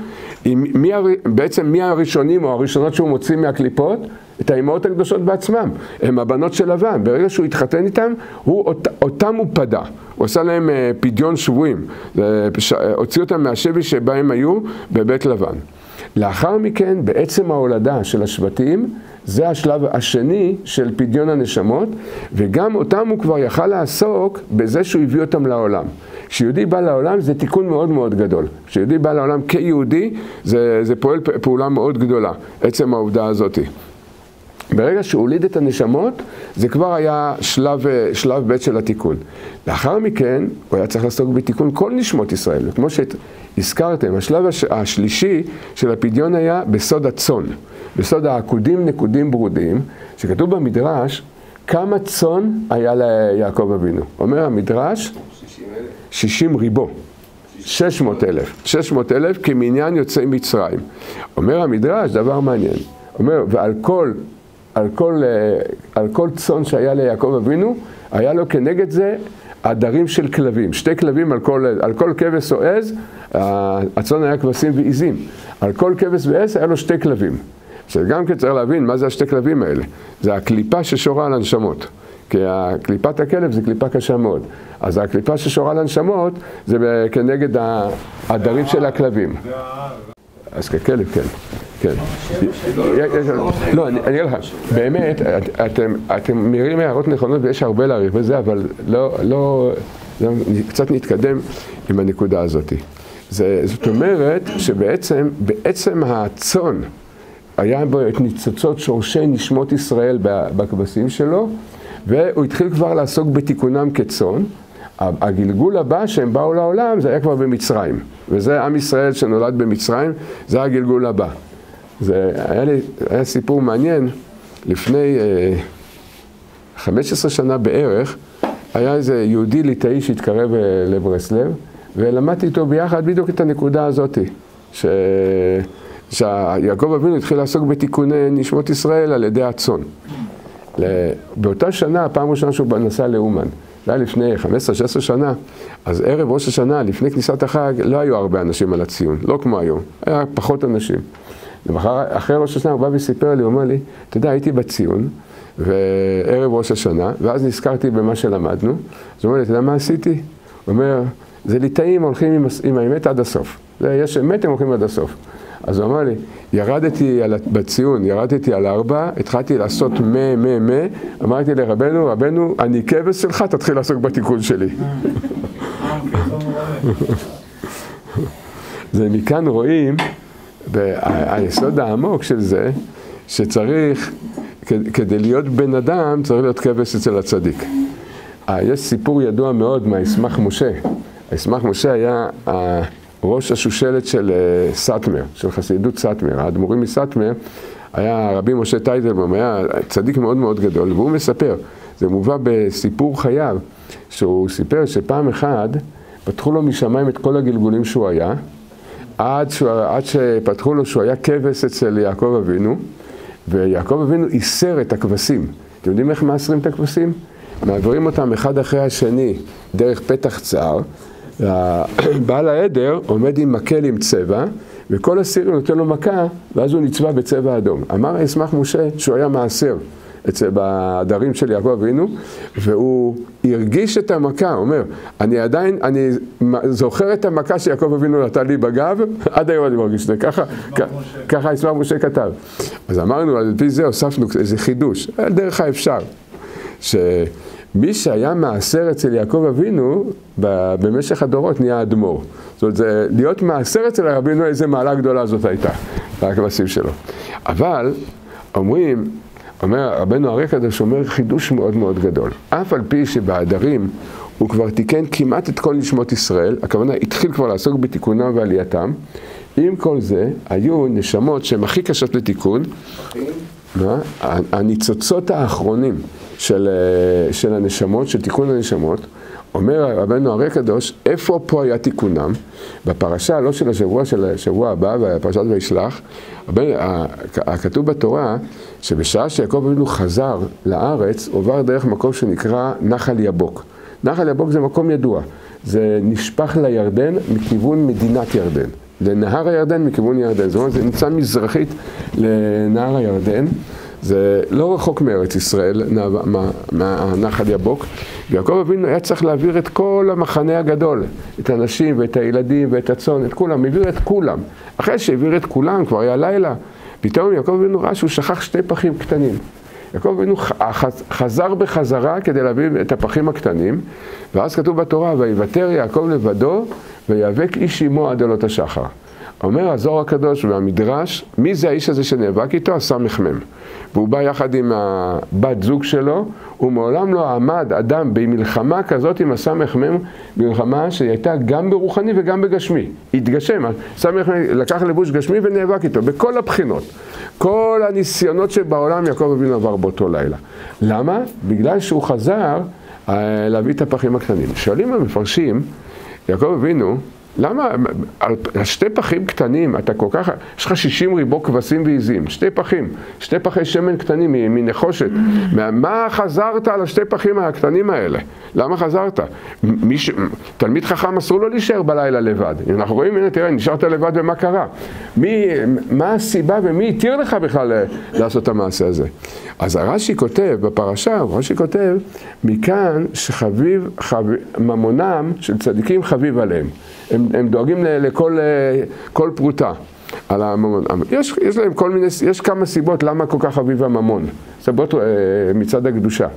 מי, בעצם מי הראשונים או הראשונות שהוא מוציא מהקליפות? את האימהות הקדושות בעצמם, הם הבנות של לבן. ברגע שהוא התחתן איתם, הוא, אותם הוא פדה. הוא עשה להם אה, פדיון שבויים, הוציא אותם מהשבי שבה הם היו בבית לבן. לאחר מכן, בעצם ההולדה של השבטים, זה השלב השני של פדיון הנשמות, וגם אותם הוא כבר יכל לעסוק בזה שהוא הביא אותם לעולם. כשיהודי בא לעולם זה תיקון מאוד מאוד גדול. כשיהודי בא לעולם כיהודי, זה, זה פועל פעולה מאוד גדולה, עצם העובדה הזאתי. ברגע שהוא הוליד את הנשמות, זה כבר היה שלב, שלב ב' של התיקון. לאחר מכן, הוא היה צריך לעסוק בתיקון כל נשמות ישראל. כמו שהזכרתם, השלב הש, השלישי של הפדיון היה בסוד הצאן. בסוד העקודים נקודים ברודים, שכתוב במדרש, כמה צאן היה ליעקב אבינו. אומר המדרש, 60 ריבו. 600 אלף. 600 אלף כמניין יוצאי מצרים. אומר המדרש, דבר מעניין. אומר, ועל כל על כל, אה, על כל צאן שהיה ליעקב אבינו, היה לו כנגד זה עדרים של כלבים, שתי כלבים על כל, על כל כבש או עז, הצאן היה כבשים ועיזים. על כל כבש ועז היה לו שתי כלבים. עכשיו גם כן צריך להבין מה זה השתי כלבים האלה. זה הקליפה ששורה על הנשמות. כי קליפת הכלב זה קליפה קשה מאוד. אז הקליפה ששורה על הנשמות זה כנגד העדרים של הכלבים. אז ככלב, כן. כן. לא, אני אגיד לך, באמת, אתם מראים הערות נכונות ויש הרבה להעריך בזה, אבל לא, לא, קצת נתקדם עם הנקודה הזאת. זאת אומרת שבעצם, בעצם הצאן, היה בו את ניצוצות שורשי נשמות ישראל בכבשים שלו, והוא התחיל כבר לעסוק בתיקונם כצאן. הגלגול הבא שהם באו לעולם זה היה כבר במצרים, וזה עם ישראל שנולד במצרים, זה הגלגול הבא. זה היה לי, היה סיפור מעניין, לפני אה, 15 שנה בערך, היה איזה יהודי ליטאי שהתקרב אה, לברסלב, ולמדתי איתו ביחד בדיוק את הנקודה הזאת, ש... שיעקב אבינו התחיל לעסוק בתיקוני נשמות ישראל על ידי הצאן. באותה שנה, הפעם ראשונה שהוא נסע לאומן, זה היה לפני 15-16 שנה, אז ערב ראש השנה, לפני כניסת החג, לא היו הרבה אנשים על הציון, לא כמו היום, היה פחות אנשים. אחרי ראש השנה הוא בא וסיפר לי, הוא אומר לי, אתה יודע, הייתי בציון, וערב ראש השנה, ואז נזכרתי במה שלמדנו, אז הוא אומר לי, אתה יודע מה עשיתי? הוא אומר, זה ליטאים הולכים עם, עם האמת עד הסוף. זה, יש אמת, הם הולכים עד הסוף. אז הוא אמר לי, ירדתי על, בציון, ירדתי על ארבע, התחלתי לעשות מה, מה, מה, אמרתי לרבנו, רבנו, אני כבש שלך, תתחיל לעסוק בתיקון שלי. זה מכאן רואים, היסוד העמוק של זה, שצריך, כדי להיות בן אדם, צריך להיות כבש אצל הצדיק. אה, יש סיפור ידוע מאוד מהישמח משה. הישמח משה היה ראש השושלת של אה, סאטמר, של חסידות סאטמר. האדמו"רים מסאטמר היה רבי משה טייטלבום, היה צדיק מאוד מאוד גדול, והוא מספר, זה מובא בסיפור חייו, שהוא סיפר שפעם אחת פתחו לו משמיים את כל הגלגולים שהוא היה, עד, שהוא, עד שפתחו לו שהוא היה כבש אצל יעקב אבינו, ויעקב אבינו איסר את הכבשים. אתם יודעים איך מאסרים את הכבשים? מעבירים אותם אחד אחרי השני דרך פתח צר, בעל העדר עומד עם מקל עם צבע, וכל הסיר נותן לו מכה, ואז הוא נצבע בצבע אדום. אמר הישמח משה שהוא היה מעשר אצל בעדרים של יעקב אבינו, והוא הרגיש את המכה, הוא אומר, אני עדיין, אני זוכר את המכה שיעקב אבינו נתן לי בגב, עד היום אני מרגיש את זה, ככה, ככה ישמח משה כתב. אז אמרנו, על פי זה הוספנו איזה חידוש, דרך האפשר. שמי שהיה מעשר אצל יעקב אבינו, במשך הדורות נהיה אדמו"ר. זאת אומרת, זה, להיות מעשר אצל רבינו, איזה מעלה גדולה זאת הייתה, בכבשים שלו. אבל, אומרים, אומר רבנו הרי קדוש אומר חידוש מאוד מאוד גדול. אף על פי שבעדרים הוא כבר תיקן כמעט את כל נשמות ישראל, הכוונה התחיל כבר לעסוק בתיקונם ועלייתם, עם כל זה, היו נשמות שהן הכי קשות לתיקון, מה? הניצוצות האחרונים של, אה, של הנשמות, של תיקון הנשמות, אומר רבנו הרי קדוש, איפה פה היה תיקונם? בפרשה, לא של השבוע, של השבוע הבא, בפרשת וישלח, כתוב בתורה שבשעה שיעקב אבינו חזר לארץ, הוא עבר דרך מקום שנקרא נחל יבוק. נחל יבוק זה מקום ידוע, זה נשפך לירדן מכיוון מדינת ירדן. לנהר הירדן מכיוון ירדן, זאת אומרת זה נמצא מזרחית לנהר הירדן. זה לא רחוק מארץ ישראל, מהנחל יבוק. ויעקב אבינו היה צריך להעביר את כל המחנה הגדול, את הנשים ואת הילדים ואת הצאן, את כולם, העביר את כולם. אחרי שהעביר את כולם, כבר היה לילה, פתאום יעקב אבינו ראה שהוא שכח שתי פחים קטנים. יעקב אבינו חזר בחזרה כדי להביא את הפחים הקטנים, ואז כתוב בתורה, ויוותר יעקב לבדו, ויאבק איש עמו עד עלות השחר. אומר הזוהר הקדוש והמדרש, מי זה האיש הזה שנאבק איתו? הסמ"ם. והוא בא יחד עם הבת זוג שלו, הוא מעולם לא עמד אדם במלחמה כזאת עם הסמ"ם, מלחמה שהיא הייתה גם ברוחני וגם בגשמי. התגשם, הסמ"ם לקח לבוש גשמי ונאבק איתו, בכל הבחינות. כל הניסיונות שבעולם יעקב אבינו עבר באותו לילה. למה? בגלל שהוא חזר אה, להביא את הפחים הקטנים. שואלים המפרשים, יעקב אבינו, למה, על, שתי פחים קטנים, אתה כל כך, יש לך 60 ריבו כבשים ועיזים, שתי פחים, שתי פחי שמן קטנים מנחושת. מה, חזרת על השתי פחים הקטנים האלה? למה חזרת? מיש, תלמיד חכם אסור לו להישאר בלילה לבד. אנחנו רואים, הנה תראה, נשארת לבד ומה קרה? מי, מה הסיבה ומי התיר לך בכלל לעשות את המעשה הזה? אז הרש"י כותב בפרשה, רש"י כותב, מכאן שחביב, חביב, ממונם של צדיקים חביב עליהם. הם, הם דואגים לכל כל פרוטה. על הממון. יש, יש להם כל מיני, יש כמה סיבות למה כל כך חביב הממון. סיבות אה, מצד הקדושה.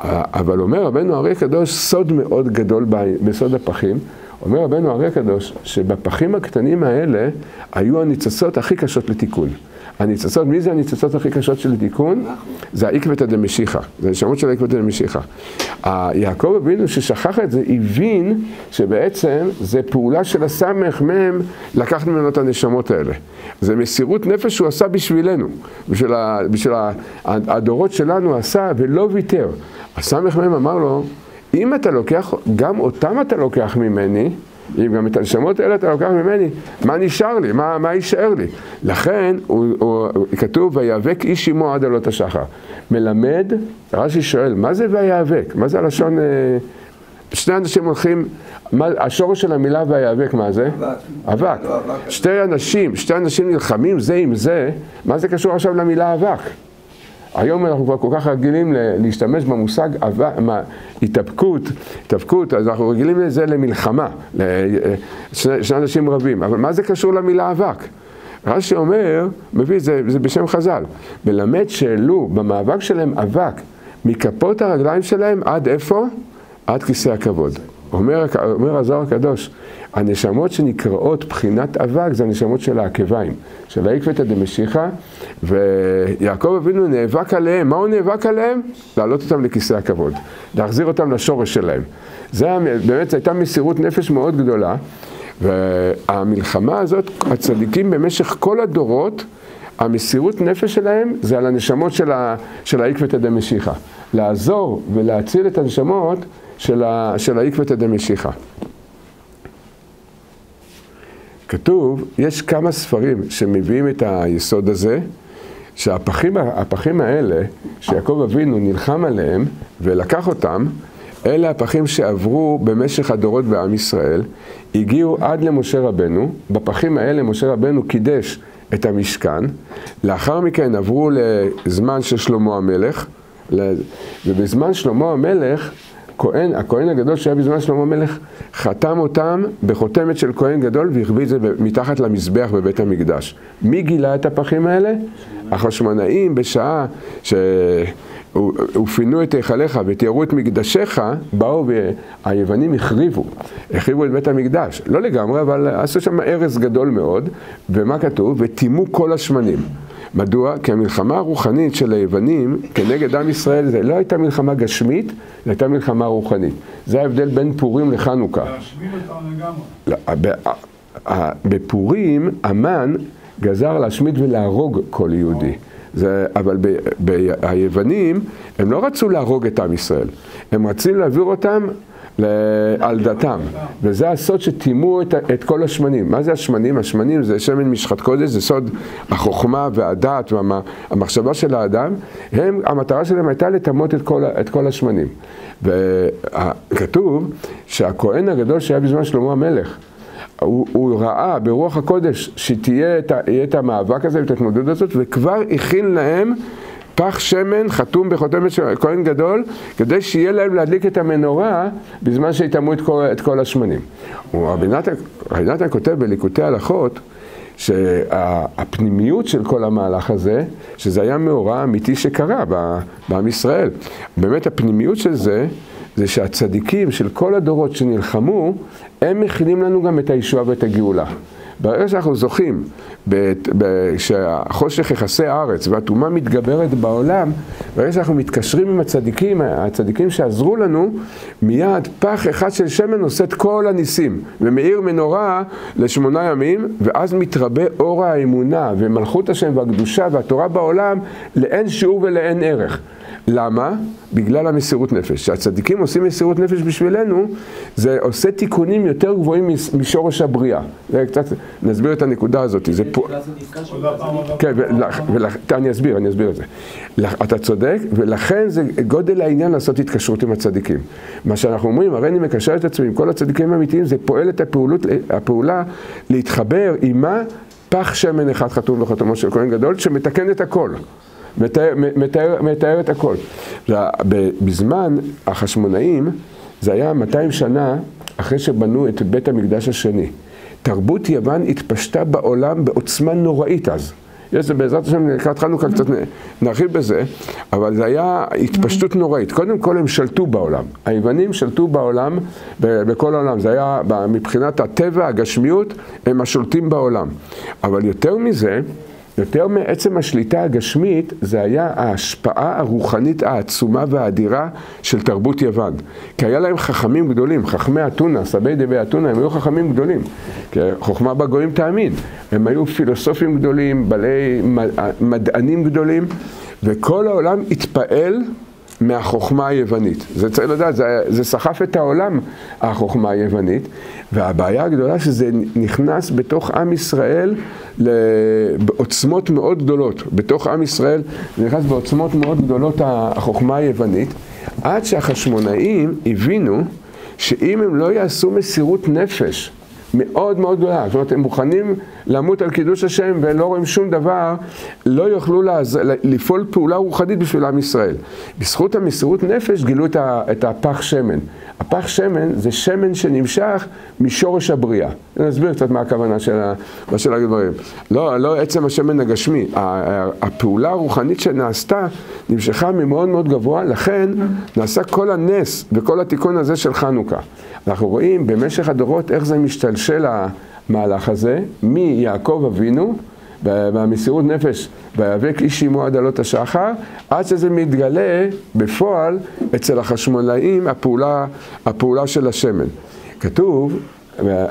אבל אומר רבנו אריה הקדוש סוד מאוד גדול בסוד הפחים. אומר רבנו אריה הקדוש שבפחים הקטנים האלה היו הניצוצות הכי קשות לתיקון. הניצוצות, מי זה הניצוצות הכי קשות של תיקון? זה העקבתא דמשיחא, זה הנשמות של העקבתא דמשיחא. יעקב אבינו ששכח את זה, הבין שבעצם זה פעולה של הסמ"ך מ' לקחת ממנו את הנשמות האלה. זה מסירות נפש שהוא עשה בשבילנו, בשביל, ה, בשביל ה, הדורות שלנו עשה ולא ויתר. הסמ"ך מ' אמר לו, אם אתה לוקח, גם אותם אתה לוקח ממני, אם גם את הנשמות האלה אתה לוקח ממני, מה נשאר לי? מה, מה יישאר לי? לכן, הוא, הוא, כתוב, ויאבק איש עמו עד עלות השחר. מלמד, רש"י שואל, מה זה ויאבק? מה זה הלשון... אה, שני אנשים הולכים, מה, השורש של המילה ויאבק, מה זה? אבק. שתי אנשים, שתי אנשים נלחמים זה עם זה, מה זה קשור עכשיו למילה אבק? היום אנחנו כבר כל כך רגילים להשתמש במושג התאבקות, התאבקות, אז אנחנו רגילים לזה למלחמה, שני אנשים רבים, אבל מה זה קשור למילה אבק? רש"י אומר, מביא, זה, זה בשם חז"ל, מלמד שהעלו במאבק שלהם אבק מכפות הרגליים שלהם עד איפה? עד כיסא הכבוד. אומר, אומר הזוהר הקדוש, הנשמות שנקראות בחינת אבק זה הנשמות של העקביים, של העקבתא דמשיחא, ויעקב אבינו נאבק עליהם, מה הוא נאבק עליהם? להעלות אותם לכיסא הכבוד, להחזיר אותם לשורש שלהם. זה באמת הייתה מסירות נפש מאוד גדולה, והמלחמה הזאת, הצדיקים במשך כל הדורות, המסירות נפש שלהם זה על הנשמות של העקבתא דמשיחא. לעזור ולהציל את הנשמות של העקבתא דמשיחא. כתוב, יש כמה ספרים שמביאים את היסוד הזה, שהפחים האלה, שיעקב אבינו נלחם עליהם ולקח אותם, אלה הפחים שעברו במשך הדורות בעם ישראל, הגיעו עד למשה רבנו, בפחים האלה משה רבנו קידש את המשכן, לאחר מכן עברו לזמן של שלמה המלך, ובזמן שלמה המלך כהן, הכהן הגדול שהיה בזמן שלמה המלך, חתם אותם בחותמת של כהן גדול והחביא את זה מתחת למזבח בבית המקדש. מי גילה את הפחים האלה? החשמונאים בשעה שהופינו את היכליך ותיארו את מקדשיך, באו והיוונים החריבו, החריבו את בית המקדש. לא לגמרי, אבל עשו שם הרס גדול מאוד, ומה כתוב? וטימאו כל השמנים. מדוע? כי המלחמה הרוחנית של היוונים כנגד עם ישראל זה לא הייתה מלחמה גשמית, זו הייתה מלחמה רוחנית. זה ההבדל בין פורים לחנוכה. להשמיד אותם לגמרי. לא, בפורים המן גזר להשמיד ולהרוג כל יהודי. זה, אבל ב, ב, היוונים, הם לא רצו להרוג את עם ישראל, הם רצים להעביר אותם על דתם, וזה הסוד שטימאו את, את כל השמנים. מה זה השמנים? השמנים זה שמן משחת קודש, זה סוד החוכמה והדעת והמחשבה של האדם. הם, המטרה שלהם הייתה לטמאות את, את כל השמנים. וכתוב שהכהן הגדול שהיה בזמן שלמה המלך, הוא, הוא ראה ברוח הקודש שתהיה את, את המאבק הזה ואת ההתמודדות הזאת, וכבר הכין להם פח שמן חתום בחותמת של כהן גדול, כדי שיהיה להם להדליק את המנורה בזמן שיטמאו את את כל השמנים. רבי נתן כותב בליקוטי הלכות, שהפנימיות של כל המהלך הזה, שזה היה מאורע אמיתי שקרה בעם ישראל. באמת הפנימיות של זה, זה שהצדיקים של כל הדורות שנלחמו, הם מכינים לנו גם את הישועה ואת הגאולה. ברגע שאנחנו זוכים שהחושך יכסה הארץ והטומאה מתגברת בעולם, ברגע שאנחנו מתקשרים עם הצדיקים, הצדיקים שעזרו לנו, מיד פח אחד של שמן עושה את כל הניסים ומאיר מנורה לשמונה ימים, ואז מתרבה אור האמונה ומלכות השם והקדושה והתורה בעולם לאין שיעור ולאין ערך. למה? בגלל המסירות נפש. כשהצדיקים עושים מסירות נפש בשבילנו, זה עושה תיקונים יותר גבוהים משורש הבריאה. זה קצת, נסביר את הנקודה הזאת. זה פה... כן, אני אסביר, אני אסביר את זה. אתה צודק, ולכן זה גודל העניין לעשות התקשרות עם הצדיקים. מה שאנחנו אומרים, הרי אני מקשר את עצמי עם כל הצדיקים האמיתיים, זה פועל את הפעולות, הפעולה להתחבר עם מה? פח שמן אחד חתום בחתומו של כהן גדול, שמתקן את הכל. מתאר, מתאר, מתאר את הכל. בזמן החשמונאים, זה היה 200 שנה אחרי שבנו את בית המקדש השני. תרבות יוון התפשטה בעולם בעוצמה נוראית אז. יש זה בעזרת השם לקראת חנוכה קצת נרחיב בזה, אבל זה היה התפשטות נוראית. קודם כל הם שלטו בעולם. היוונים שלטו בעולם, בכל העולם. זה היה מבחינת הטבע, הגשמיות, הם השולטים בעולם. אבל יותר מזה, יותר מעצם השליטה הגשמית, זה היה ההשפעה הרוחנית העצומה והאדירה של תרבות יוון. כי היה להם חכמים גדולים, חכמי אתונה, סבי דבי אתונה, הם היו חכמים גדולים. חוכמה בגויים תאמין. הם היו פילוסופים גדולים, בעלי מדענים גדולים, וכל העולם התפעל מהחוכמה היוונית. זה צריך לדעת, זה, זה סחף את העולם, החוכמה היוונית, והבעיה הגדולה שזה נכנס בתוך עם ישראל בעוצמות מאוד גדולות. בתוך עם ישראל זה נכנס בעוצמות מאוד גדולות החוכמה היוונית, עד שהחשמונאים הבינו שאם הם לא יעשו מסירות נפש מאוד מאוד גדולה. זאת אומרת, הם מוכנים למות על קידוש השם ולא רואים שום דבר, לא יוכלו לעז... לפעול פעולה רוחנית בשביל עם ישראל. בזכות המסירות נפש גילו את הפח שמן. הפח שמן זה שמן שנמשך משורש הבריאה. אני אסביר קצת מה הכוונה של, ה... של הדברים. לא, לא עצם השמן הגשמי, הפעולה הרוחנית שנעשתה נמשכה ממאוד מאוד גבוה, לכן נעשה כל הנס וכל התיקון הזה של חנוכה. אנחנו רואים במשך הדורות איך זה משתלשל המהלך הזה, מיעקב אבינו, והמסירות נפש, ויאבק איש עמו עד עלות השחר, עד שזה מתגלה בפועל אצל החשמונאים הפעולה, הפעולה של השמן. כתוב,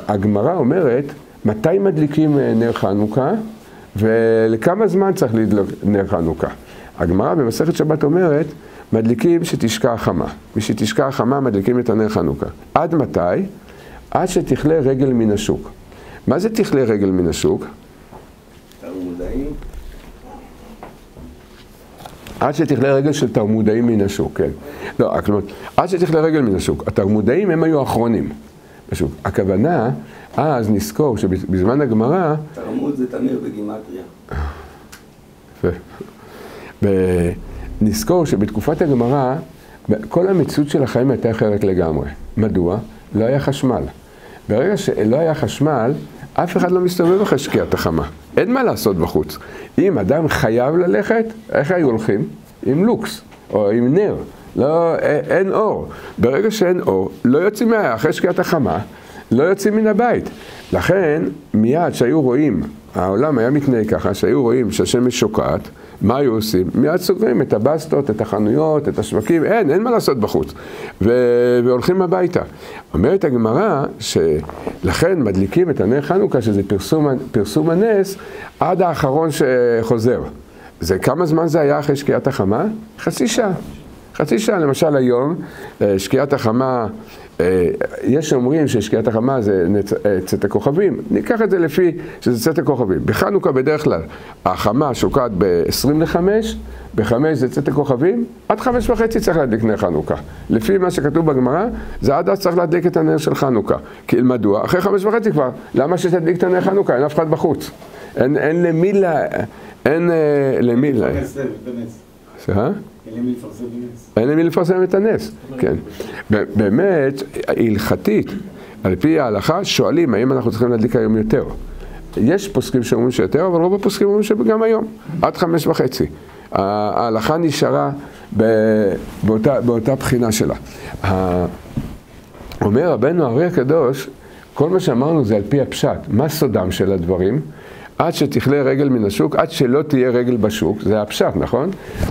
הגמרא אומרת, מתי מדליקים נר חנוכה ולכמה זמן צריך לדלוק נר חנוכה. הגמרא במסכת שבת אומרת, מדליקים שתשקע החמה. משתשקע החמה מדליקים את הנר חנוכה. עד מתי? עד שתכלה רגל מן השוק. מה זה תכלה רגל מן השוק? עד שתכלה רגל של תרמודאים מן השוק, כן. לא, כלומר, עד שתכלה רגל מן השוק. התרמודאים הם היו האחרונים בשוק. הכוונה, אז נזכור שבזמן הגמרא... תרמוד זה תמיר בגימטריה. נזכור שבתקופת הגמרא, כל המציאות של החיים הייתה אחרת לגמרי. מדוע? לא היה חשמל. ברגע שלא היה חשמל, אף אחד לא מסתובב אחרי שקיעת החמה. אין מה לעשות בחוץ. אם אדם חייב ללכת, איך היו הולכים? עם לוקס, או עם נר. לא, אין אור. ברגע שאין אור, לא יוצאים. אחרי שקיעת החמה, לא יוצאים מן הבית. לכן, מיד שהיו רואים, העולם היה מתנהג ככה, שהיו רואים שהשמש שוקעת, מה היו עושים? מיד סוגרים את הבסטות, את החנויות, את השווקים, אין, אין מה לעשות בחוץ. ו- והולכים הביתה. אומרת הגמרא שלכן מדליקים את הנר חנוכה, שזה פרסום, פרסום הנס, עד האחרון שחוזר. זה כמה זמן זה היה אחרי שקיעת החמה? חצי שעה. חצי שעה, למשל היום, אה, שקיעת החמה יש שאומרים ששקיעת החמה זה אה, צאת הכוכבים, ניקח את זה לפי שזה צאת הכוכבים. בחנוכה בדרך כלל החמה שוקעת ב-20 ל-5, ב-5 זה צאת הכוכבים, עד 5 וחצי צריך להדליק נר חנוכה. לפי מה שכתוב בגמרא, זה עד אז צריך להדליק את הנר של חנוכה. כי מדוע? אחרי 5 וחצי כבר, למה שתדליק את הנר חנוכה? אין אף אחד בחוץ. אין, אין למי ל... אין אה, למי ל... סליחה? אין למי לפרסם את הנס, כן. באמת, הלכתית, על פי ההלכה, שואלים האם אנחנו צריכים להדליק היום יותר. יש פוסקים שאומרים שיותר, אבל רוב הפוסקים אומרים שגם היום, עד חמש וחצי. ההלכה נשארה באותה, באותה בחינה שלה. אומר רבנו הארי הקדוש, כל מה שאמרנו זה על פי הפשט. מה סודם של הדברים? עד שתכלה רגל מן השוק, עד שלא תהיה רגל בשוק, זה הפשט, נכון?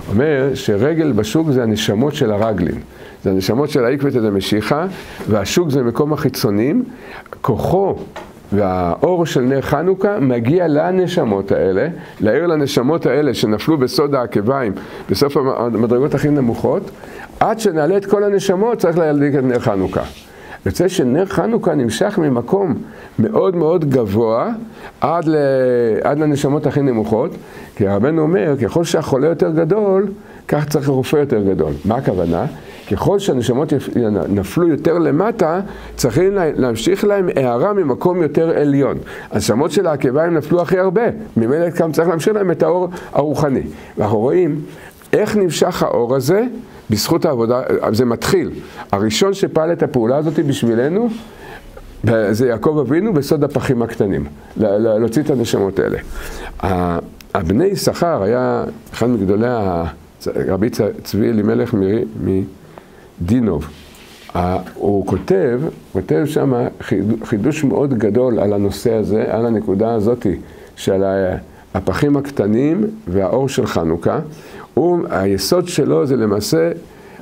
אומר שרגל בשוק זה הנשמות של הרגלים. זה הנשמות של העקבתא דמשיחא, והשוק זה מקום החיצונים. כוחו והאור של נר חנוכה מגיע לנשמות האלה, לעיר לנשמות האלה שנפלו בסוד העקביים, בסוף המדרגות הכי נמוכות, עד שנעלה את כל הנשמות צריך להדליק את נר חנוכה. יוצא שנר חנוכה נמשך ממקום מאוד מאוד גבוה עד, ל... עד לנשמות הכי נמוכות, כי הרבנו אומר, ככל שהחולה יותר גדול, כך צריך רופא יותר גדול. מה הכוונה? ככל שהנשמות נפלו יותר למטה, צריכים להמשיך להם הערה ממקום יותר עליון. הנשמות של העקביים נפלו הכי הרבה, ממילא כאן צריך להמשיך להם את האור הרוחני. ואנחנו רואים איך נמשך האור הזה בזכות העבודה, זה מתחיל. הראשון שפעל את הפעולה הזאת בשבילנו, זה יעקב אבינו בסוד הפחים הקטנים, להוציא את הנשמות האלה. הבני יששכר היה אחד מגדולי, רבי צבי אלימלך מדינוב. הוא כותב, כותב שם חידוש מאוד גדול על הנושא הזה, על הנקודה הזאתי של הפחים הקטנים והאור של חנוכה. הוא, היסוד שלו זה למעשה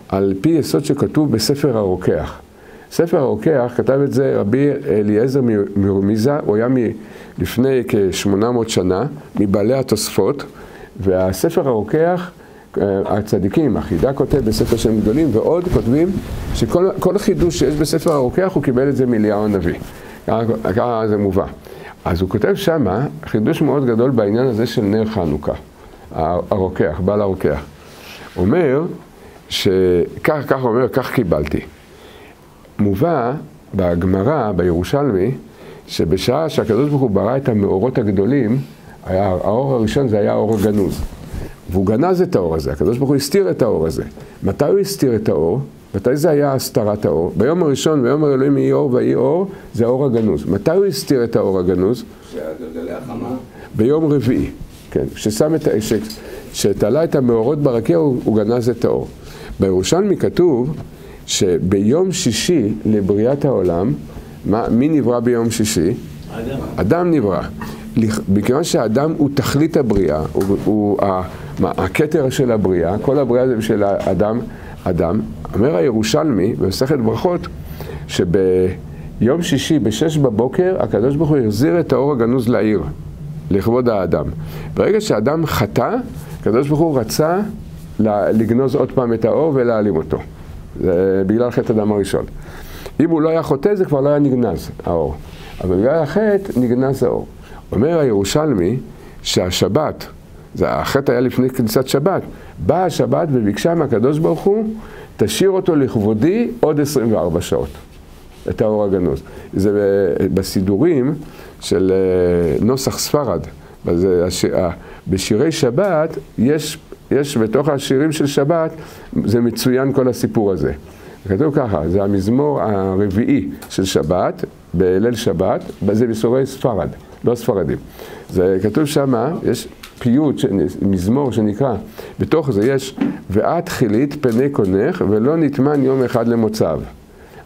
על פי יסוד שכתוב בספר הרוקח. ספר הרוקח, כתב את זה רבי אליעזר מרמיזה, הוא היה לפני כ-800 שנה, מבעלי התוספות, והספר הרוקח, אה, הצדיקים, החידה כותב בספר שהם גדולים, ועוד כותבים שכל חידוש שיש בספר הרוקח, הוא קיבל את זה מאליהו הנביא. ככה זה מובא. אז הוא כותב שמה חידוש מאוד גדול בעניין הזה של נר חנוכה. הרוקח, בעל הרוקח. אומר שכך, כך אומר, כך קיבלתי. מובא בגמרא, בירושלמי, שבשעה שהקדוש ברוך הוא ברא את המאורות הגדולים, היה, האור הראשון זה היה האור הגנוז. והוא גנז את האור הזה, הקדוש ברוך הוא הסתיר את האור הזה. מתי הוא הסתיר את האור? מתי זה היה הסתרת האור? ביום הראשון, ביום אלוהים יהי אור ויהי אור, זה האור הגנוז. מתי הוא הסתיר את האור הגנוז? ביום רביעי. כן, ששם את, ש, שתלה את המאורות ברקיע הוא, הוא גנז את האור. בירושלמי כתוב שביום שישי לבריאת העולם, מה, מי נברא ביום שישי? אדם. אדם נברא. מכיוון שהאדם הוא תכלית הבריאה, הוא, הוא הכתר של הבריאה, כל הבריאה זה בשביל האדם, אדם. אומר הירושלמי במסכת ברכות, שביום שישי בשש בבוקר הקדוש ברוך הוא החזיר את האור הגנוז לעיר. לכבוד האדם. ברגע שאדם חטא, הקדוש ברוך הוא רצה לגנוז עוד פעם את האור ולהעלים אותו. זה בגלל חטא הדם הראשון. אם הוא לא היה חוטא זה כבר לא היה נגנז, האור. אבל בגלל החטא נגנז האור. אומר הירושלמי שהשבת, זה, החטא היה לפני כניסת שבת, באה השבת וביקשה מהקדוש ברוך הוא, תשאיר אותו לכבודי עוד 24 שעות, את האור הגנוז. זה בסידורים, של אה, נוסח ספרד. בשירי שבת, יש, יש בתוך השירים של שבת, זה מצוין כל הסיפור הזה. כתוב ככה, זה המזמור הרביעי של שבת, בליל שבת, זה בסיורי ספרד, לא ספרדים. זה כתוב שמה, יש פיוט, מזמור שנקרא, בתוך זה יש, ואת חילית פני קונך ולא נטמן יום אחד למוצב.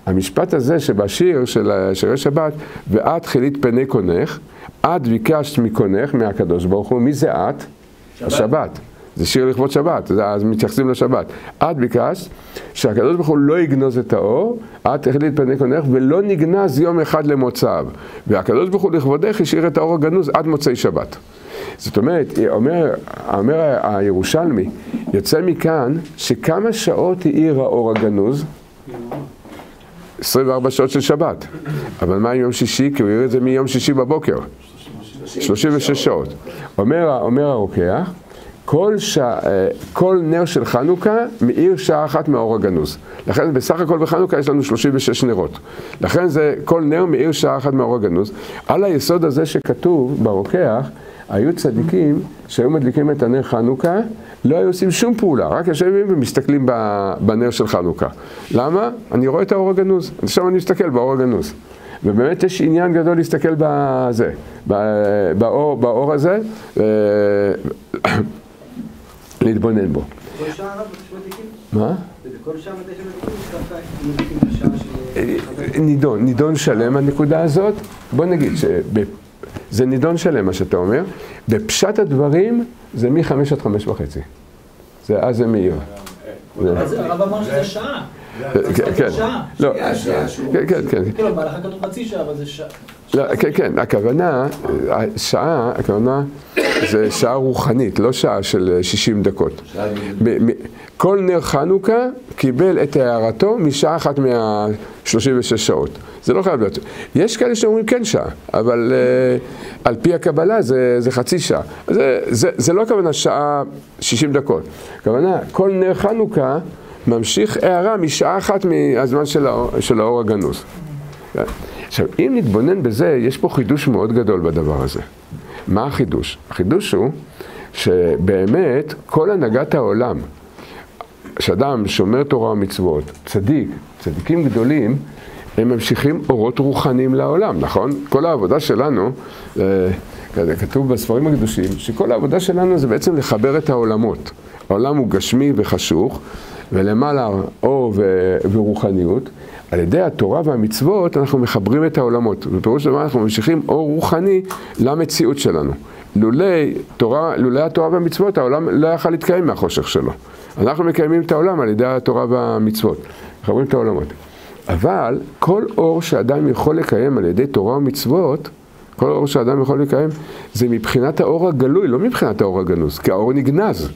המשפט הזה שבשיר של שירי שבת, ואת חילית פני קונך, את ביקשת מקונך, מהקדוש ברוך הוא, מי זה את? שבת. השבת. זה שיר לכבוד שבת, אז מתייחסים לשבת. את ביקשת שהקדוש ברוך הוא לא יגנוז את האור, את החליט פני קונך ולא נגנז יום אחד למוצאיו. והקדוש ברוך הוא לכבודך השאיר את האור הגנוז עד מוצאי שבת. זאת אומרת, אומר, אומר הירושלמי, יוצא מכאן שכמה שעות האיר האור הגנוז? 24 שעות של שבת. אבל מה עם יום שישי? כי הוא העיר את זה מיום שישי בבוקר. 36 שעות. אומר, אומר הרוקח, כל, שע, אה, כל נר של חנוכה מאיר שעה אחת מהאור הגנוז. לכן בסך הכל בחנוכה יש לנו 36 נרות. לכן זה, כל נר מאיר שעה אחת מהאור הגנוז. על היסוד הזה שכתוב ברוקח, היו צדיקים שהיו מדליקים את הנר חנוכה, לא היו עושים שום פעולה, רק יושבים ומסתכלים בנר של חנוכה. למה? אני רואה את האור הגנוז, עכשיו אני מסתכל באור הגנוז. ובאמת יש עניין גדול להסתכל בזה, באור, באור הזה, להתבונן בו. מה? השעה של... נידון, נידון שלם הנקודה הזאת, בוא נגיד שזה נידון שלם מה שאתה אומר, בפשט הדברים זה מחמש עד חמש וחצי, זה אז זה מאיר. אז הרב אמר שזה שעה. כן, כן, לא, כן, כן, כאילו, בהלכה כתוב חצי שעה, אבל זה שעה. לא, כן, כן, הכוונה, שעה, הכוונה זה שעה רוחנית, לא שעה של 60 דקות. כל נר חנוכה קיבל את הערתו משעה אחת מה-36 שעות. זה לא חייב להיות. יש כאלה שאומרים כן שעה, אבל uh, על פי הקבלה זה, זה חצי שעה. זה, זה, זה לא הכוונה שעה 60 דקות. הכוונה, כל נר חנוכה ממשיך הערה משעה אחת מהזמן של האור, של האור הגנוז. עכשיו, אם נתבונן בזה, יש פה חידוש מאוד גדול בדבר הזה. מה החידוש? החידוש הוא שבאמת כל הנהגת העולם, שאדם שומר תורה ומצוות, צדיק, צדיקים גדולים, הם ממשיכים אורות רוחניים לעולם, נכון? כל העבודה שלנו, אה, כזה כתוב בספרים הקדושים, שכל העבודה שלנו זה בעצם לחבר את העולמות. העולם הוא גשמי וחשוך, ולמעלה אור ו- ורוחניות. על ידי התורה והמצוות אנחנו מחברים את העולמות. בפירוש דבר אנחנו ממשיכים אור רוחני למציאות שלנו. לולי, תורה, לולי התורה והמצוות העולם לא יכל להתקיים מהחושך שלו. אנחנו מקיימים את העולם על ידי התורה והמצוות. מחברים את העולמות. אבל כל אור שאדם יכול לקיים על ידי תורה ומצוות, כל אור שאדם יכול לקיים, זה מבחינת האור הגלוי, לא מבחינת האור הגנוז, כי האור נגנז.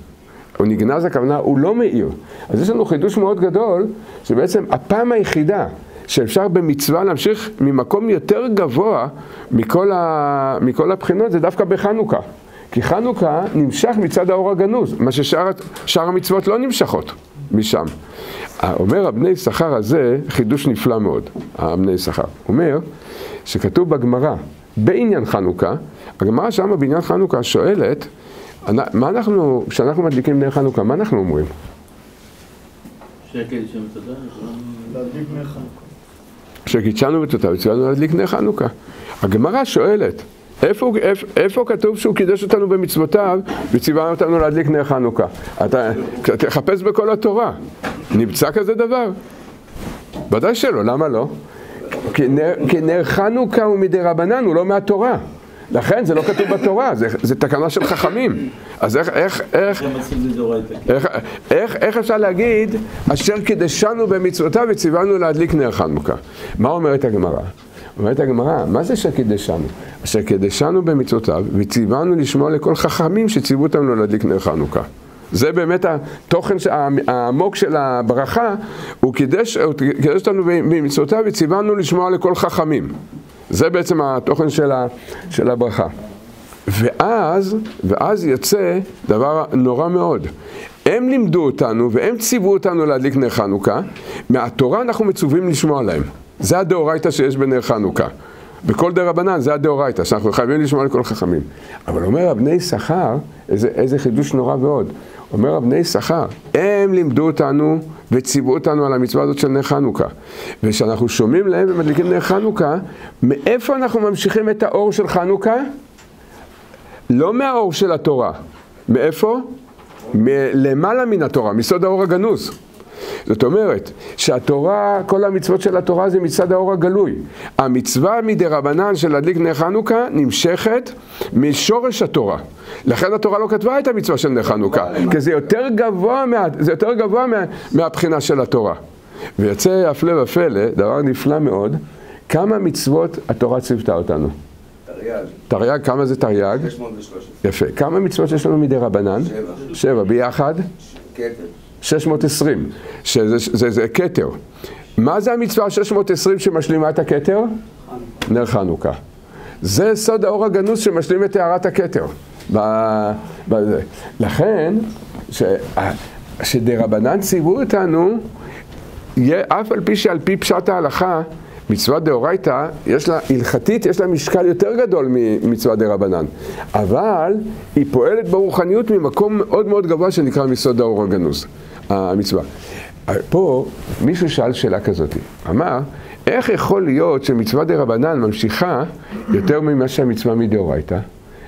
הוא נגנז הכוונה, הוא לא מאיר. אז יש לנו חידוש מאוד גדול, שבעצם הפעם היחידה שאפשר במצווה להמשיך ממקום יותר גבוה מכל, ה... מכל הבחינות זה דווקא בחנוכה. כי חנוכה נמשך מצד האור הגנוז, מה ששאר המצוות לא נמשכות משם. אומר הבני יששכר הזה חידוש נפלא מאוד, הבני יששכר. אומר שכתוב בגמרא, בעניין חנוכה, הגמרא שמה בעניין חנוכה שואלת, מה אנחנו, כשאנחנו מדליקים נר חנוכה, מה אנחנו אומרים? שקידשנו בתודה וציוונו להדליק נר חנוכה. הגמרא שואלת, איפה, איפה, איפה כתוב שהוא קידש אותנו במצוותיו וציווה אותנו להדליק נר חנוכה? אתה תחפש בכל התורה, נמצא כזה דבר? ודאי שלא, למה לא? כי נר, כי נר חנוכה הוא מדי רבנן, הוא לא מהתורה. לכן זה לא כתוב בתורה, זה, זה תקנה של חכמים. אז איך, איך, איך. איך, איך, איך אפשר להגיד, אשר קידשנו במצוותיו וציוונו להדליק נר חנוכה? מה אומרת הגמרא? אומרת הגמרא, מה זה אשר קידשנו? אשר קידשנו במצוותיו וציוונו לשמוע לכל חכמים שציוו אותנו להדליק נר חנוכה. זה באמת התוכן העמוק של הברכה, הוא קידש, הוא קידש אותנו במצוותיו וציוונו לשמוע לכל חכמים. זה בעצם התוכן של, ה, של הברכה. ואז, ואז יוצא דבר נורא מאוד. הם לימדו אותנו והם ציוו אותנו להדליק נר חנוכה, מהתורה אנחנו מצווים לשמוע להם. זה הדאורייתא שיש בנר חנוכה. בכל דה רבנן זה הדאורייתא, שאנחנו חייבים לשמוע לכל חכמים. אבל אומר הבני יששכר, איזה, איזה חידוש נורא ועוד. אומר הבני יששכר, הם לימדו אותנו וציוו אותנו על המצווה הזאת של נר חנוכה. וכשאנחנו שומעים להם ומדליקים נר חנוכה, מאיפה אנחנו ממשיכים את האור של חנוכה? לא מהאור של התורה. מאיפה? מלמעלה מן התורה, מסוד האור הגנוז. זאת אומרת, שהתורה, כל המצוות של התורה זה מצד האור הגלוי. המצווה מדי רבנן של להדליק נר חנוכה נמשכת משורש התורה. לכן התורה לא כתבה את המצווה של נר חנוכה, כי זה יותר גבוה, מה, זה יותר גבוה מה, מהבחינה של התורה. ויוצא הפלא ופלא, דבר נפלא מאוד, כמה מצוות התורה ציוותה אותנו. תרי"ג, תרי"ג, כמה זה תרי"ג? 613, יפה. כמה מצוות יש לנו מדי רבנן? שבע, שבע. ביחד? כתר, 620, שזה זה, זה כתר. מה זה המצווה 620 שמשלימה את הכתר? נר חנוכה. זה סוד האור הגנוז שמשלים את טהרת הכתר. ב- בזה. לכן, ש- שדרבנן ציוו אותנו, יהיה- אף על פי שעל פי פשט ההלכה, מצווה דאורייתא, יש לה, הלכתית, יש לה משקל יותר גדול ממצווה דרבנן. אבל היא פועלת ברוחניות ממקום מאוד מאוד גבוה שנקרא מסוד האור הגנוז, המצווה. פה מישהו שאל שאלה כזאת, אמר, איך יכול להיות שמצווה דרבנן ממשיכה יותר ממה שהמצווה מדאורייתא?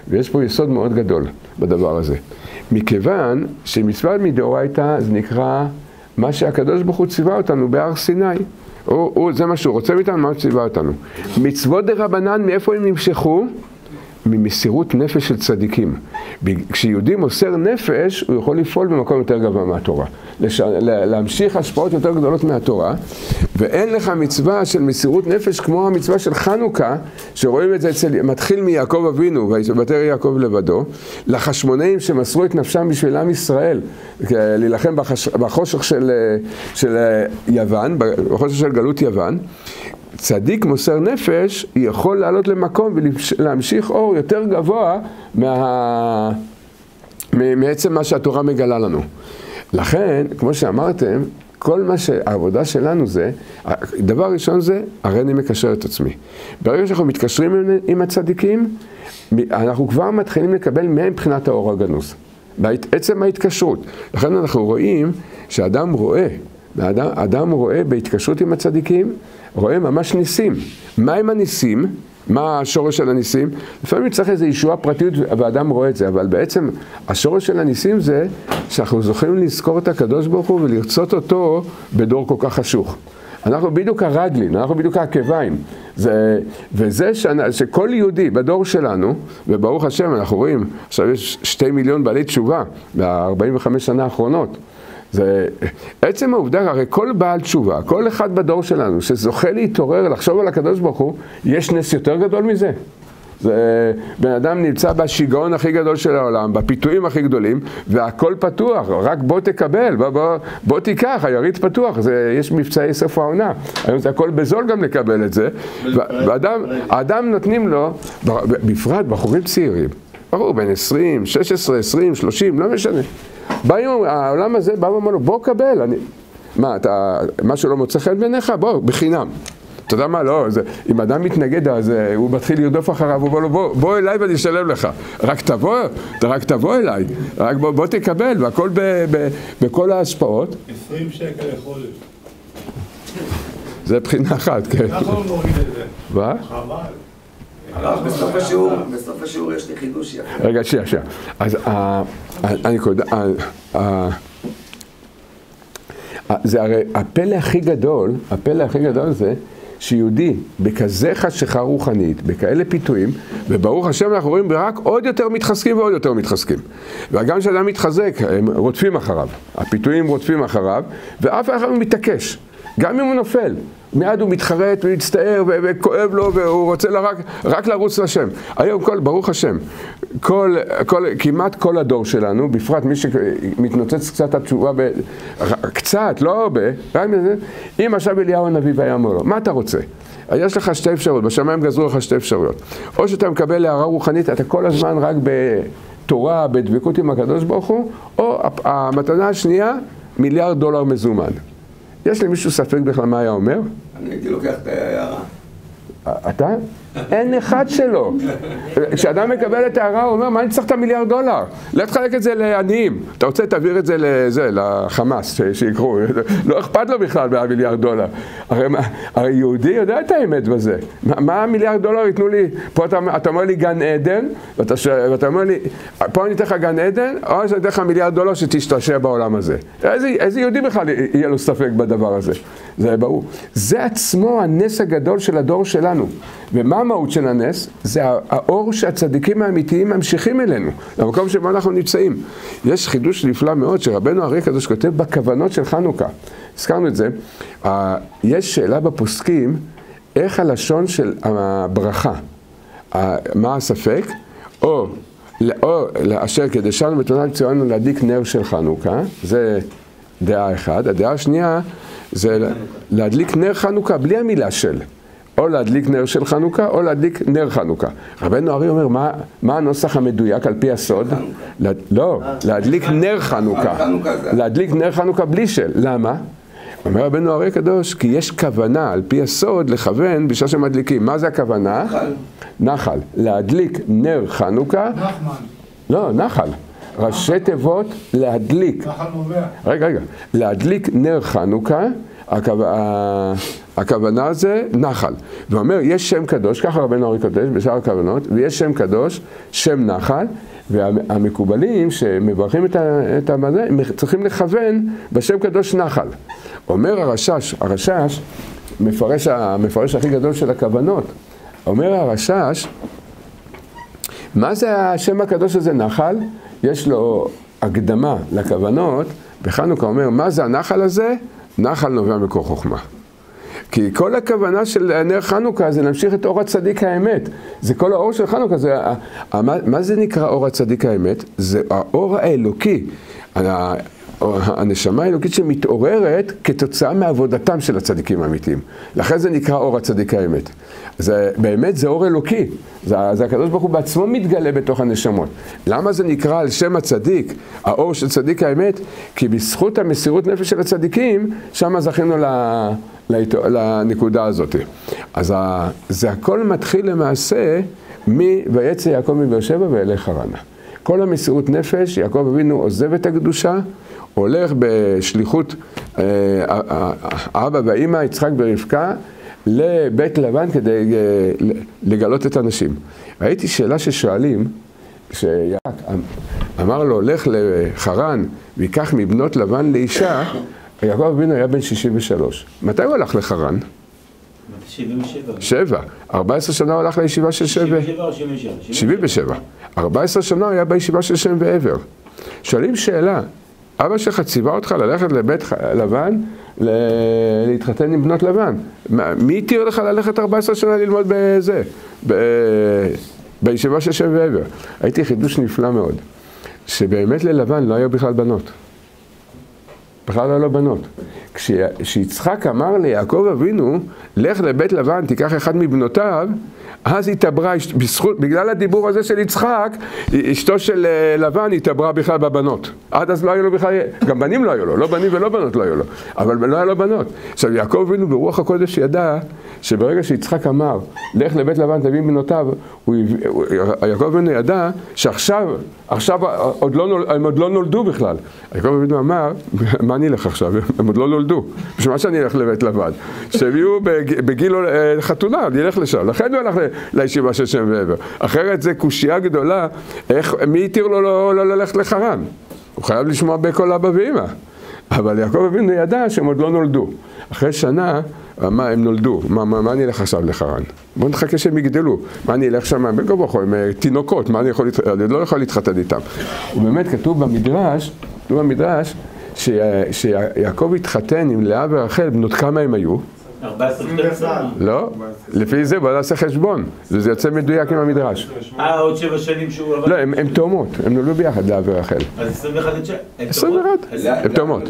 ויש פה יסוד מאוד גדול בדבר הזה. מכיוון שמצווה מדאורייתא זה נקרא מה שהקדוש ברוך הוא ציווה אותנו בהר סיני. הוא, הוא, זה מה שהוא רוצה מאיתנו, מה הוא ציווה אותנו. מצוות דה רבנן, מאיפה הם נמשכו? ממסירות נפש של צדיקים. כשיהודי מוסר נפש, הוא יכול לפעול במקום יותר גבוה מהתורה. לש... להמשיך השפעות יותר גדולות מהתורה, ואין לך מצווה של מסירות נפש כמו המצווה של חנוכה, שרואים את זה אצל, מתחיל מיעקב אבינו, ויתר יעקב לבדו, לחשמונאים שמסרו את נפשם בשביל עם ישראל, להילחם בחש... בחושך של, של יוון, בחושך של גלות יוון. צדיק מוסר נפש יכול לעלות למקום ולהמשיך אור יותר גבוה מה... מעצם מה שהתורה מגלה לנו. לכן, כמו שאמרתם, כל מה שהעבודה שלנו זה, דבר ראשון זה, הרי אני מקשר את עצמי. ברגע שאנחנו מתקשרים עם הצדיקים, אנחנו כבר מתחילים לקבל מהם מבחינת האור הגנוז. בעצם ההתקשרות. לכן אנחנו רואים שאדם רואה, אדם, אדם רואה בהתקשרות עם הצדיקים, רואה ממש ניסים. מה הם הניסים? מה השורש של הניסים? לפעמים צריך איזו ישועה פרטיות ואדם רואה את זה, אבל בעצם השורש של הניסים זה שאנחנו זוכים לזכור את הקדוש ברוך הוא ולרצות אותו בדור כל כך חשוך. אנחנו בדיוק הרגלין, אנחנו בדיוק העקביים. זה, וזה שאני, שכל יהודי בדור שלנו, וברוך השם אנחנו רואים, עכשיו יש שתי מיליון בעלי תשובה ב-45 שנה האחרונות. זה עצם העובדה, הרי כל בעל תשובה, כל אחד בדור שלנו שזוכה להתעורר, לחשוב על הקדוש ברוך הוא, יש נס יותר גדול מזה. זה בן אדם נמצא בשיגעון הכי גדול של העולם, בפיתויים הכי גדולים, והכל פתוח, רק בוא תקבל, בוא, בוא, בוא תיקח, היריד פתוח, זה, יש מבצעי סוף העונה, היום זה הכל בזול גם לקבל את זה, ואדם, נותנים לו, בפרט בחורים צעירים, ברור, בן 20, 16, 20, 30, לא משנה. באים, העולם הזה בא ואומר לו, בוא קבל, אני... מה, אתה, מה שלא מוצא חן בעיניך? בוא, בחינם. אתה יודע מה, לא, זה, אם אדם מתנגד, אז uh, הוא מתחיל לרדוף אחריו, הוא אומר לו, בוא, בוא אליי ואני אשלם לך. רק תבוא, רק תבוא אליי, רק בוא, בוא תקבל, והכל ב, ב, בכל ההשפעות. 20 שקל לחודש. זה בחינה אחת, כן. הוא מוריד את זה. מה? חבל. בסוף השיעור, יש לי חידוש יפה. רגע, שנייה, שנייה. אז אה, אה, אה, זה הרי הפלא הכי גדול, הפלא הכי גדול זה שיהודי בכזה חשיכה רוחנית, בכאלה פיתויים, וברוך השם אנחנו רואים רק עוד יותר מתחזקים ועוד יותר מתחזקים. וגם כשאדם מתחזק, הם רודפים אחריו, הפיתויים רודפים אחריו, ואף אחד לא מתעקש, גם אם הוא נופל. מיד הוא מתחרט ומצטער וכואב לו והוא רוצה לה רק, רק לרוץ לשם. היום כל, ברוך השם, כל, כל, כמעט כל הדור שלנו, בפרט מי שמתנוצץ קצת התשובה, ב, קצת, לא הרבה, רק מזה, אם עכשיו אליהו הנביא והיה אומר לו, מה אתה רוצה? יש לך שתי אפשרויות, בשמיים גזרו לך שתי אפשרויות. או שאתה מקבל הערה רוחנית, אתה כל הזמן רק בתורה, בדבקות עם הקדוש ברוך הוא, או המתנה השנייה, מיליארד דולר מזומן. יש למישהו ספק בכלל מה היה אומר? אני הייתי לוקח את ההערה. אתה? אין אחד שלו. כשאדם מקבל את ההערה, הוא אומר, מה אני צריך את המיליארד דולר? לך תחלק את זה לעניים. אתה רוצה, תעביר את זה לזה, לחמאס, שיקחו. לא אכפת לו בכלל מהמיליארד דולר. הרי, הרי יהודי יודע את האמת בזה. מה, מה המיליארד דולר ייתנו לי? פה אתה, אתה אומר לי גן עדן, ואתה, ואתה אומר לי, פה אני אתן לך גן עדן, או שאני אתן לך מיליארד דולר שתשתעשע בעולם הזה. איזה, איזה יהודי בכלל יהיה לו ספק בדבר הזה? זה ברור. זה עצמו הנס הגדול של הדור שלנו. ומה המהות של הנס? זה האור שהצדיקים האמיתיים ממשיכים אלינו, למקום שבו אנחנו נמצאים. יש חידוש נפלא מאוד שרבנו אריה קדוש כותב בכוונות של חנוכה. הזכרנו את זה. יש שאלה בפוסקים, איך הלשון של הברכה, מה הספק? או, או לאשר כדשנו בתונה לציון להדליק נר של חנוכה, זה דעה אחת. הדעה השנייה זה להדליק נר חנוכה בלי המילה של. או להדליק נר של חנוכה, או להדליק נר חנוכה. רבנו ארי אומר, מה, מה הנוסח המדויק על פי הסוד? לה, לא, להדליק נר חנוכה. להדליק נר חנוכה בלי של. למה? אומר רבנו ארי הקדוש, כי יש כוונה על פי הסוד לכוון בשעה שמדליקים. מה זה הכוונה? נחל. נחל. להדליק נר חנוכה. נחמן. לא, נחל. ראשי תיבות להדליק. נחל נובע. רגע, רגע. להדליק נר חנוכה, הכו... הכוונה זה נחל. ואומר, יש שם קדוש, ככה רבנו ארי כותב בשאר הכוונות, ויש שם קדוש, שם נחל, והמקובלים שמברכים את המזה, צריכים לכוון בשם קדוש נחל. אומר הרשש, הרשש, מפרש, המפרש הכי גדול של הכוונות, אומר הרשש, מה זה השם הקדוש הזה נחל? יש לו הקדמה לכוונות, בחנוכה אומר, מה זה הנחל הזה? נחל נובע מקור חוכמה. כי כל הכוונה של נר חנוכה זה להמשיך את אור הצדיק האמת. זה כל האור של חנוכה, זה, מה, מה זה נקרא אור הצדיק האמת? זה האור האלוקי. הנשמה האלוקית שמתעוררת כתוצאה מעבודתם של הצדיקים האמיתיים. לכן זה נקרא אור הצדיק האמת. זה, באמת זה אור אלוקי. זה, זה הקדוש ברוך הוא בעצמו מתגלה בתוך הנשמות. למה זה נקרא על שם הצדיק, האור של צדיק האמת? כי בזכות המסירות נפש של הצדיקים, שם זכינו ל... לאיתו- לנקודה הזאת. אז זה הכל מתחיל למעשה מ"ויצא יעקב מבאר שבע וילך חרנה". כל המסירות נפש, יעקב אבינו עוזב את הקדושה, הולך בשליחות אה, האבא והאימא, יצחק ורבקה, לבית לבן כדי אה, לגלות את הנשים. ראיתי שאלה ששואלים, שיעקב אמר לו, לך לחרן ויקח מבנות לבן לאישה, יעקב אבינו היה בן 63. מתי הוא הלך לחרן? 77. שבע. 14 שנה הוא הלך לישיבה של שבע. 77 או 77? 77. 14 שנה הוא היה בישיבה של שם ועבר. שואלים שאלה, אבא שלך ציווה אותך ללכת לבית לבן, להתחתן עם בנות לבן. מי התיר לך ללכת 14 שנה ללמוד בזה? ב- בישיבה של שם ועבר. הייתי חידוש נפלא מאוד, שבאמת ללבן לא היו בכלל בנות. בכלל לא היו לו בנות. כש- כשיצחק אמר ליעקב אבינו, לך לבית לבן, תיקח אחד מבנותיו, אז התעברה, בזכות, בגלל הדיבור הזה של יצחק, אשתו של אה, לבן התעברה בכלל בבנות. עד אז לא היו לו בכלל, גם בנים לא היו לו, לא בנים ולא בנות לא היו לו, אבל לא היה לו בנות. עכשיו יעקב אבינו ברוח הקודש ידע שברגע שיצחק אמר, לך לבית לבן תביא בנותיו, הוא, יעקב אבינו ידע שעכשיו, עכשיו עוד לא, הם עוד לא נולדו בכלל. יעקב אבינו אמר, מה אני אלך עכשיו? הם עוד לא נולדו. בשביל מה שאני אלך לבית לבן? בג- בגיל אה, חתונה, אני אלך לשם. לכן הוא הלך ל- לישיבה של שם ועבר. אחרת זה קושייה גדולה, איך, מי התיר לו לא, לא ללכת לחרן? הוא חייב לשמוע בקול אבא ואמא. אבל יעקב אבינו ידע שהם עוד לא נולדו. אחרי שנה, מה, הם נולדו, מה, מה, מה אני אלך עכשיו לחרן? בואו נחכה שהם יגדלו. מה אני אלך שם, בין כה וכה, הם תינוקות, מה אני יכול, אני לא יכול להתחתן איתם. ובאמת כתוב במדרש, כתוב במדרש, שיעקב התחתן עם לאה ורחל, בנות כמה הם היו? 14, 12. לא? לפי זה בוא נעשה חשבון, זה יוצא מדויק עם המדרש. אה, עוד שבע שנים שהוא עבד? לא, הם הם תאומות, הם נולדו ביחד, לאה ורחל. אז 21 עד 9. 21. הן תאומות.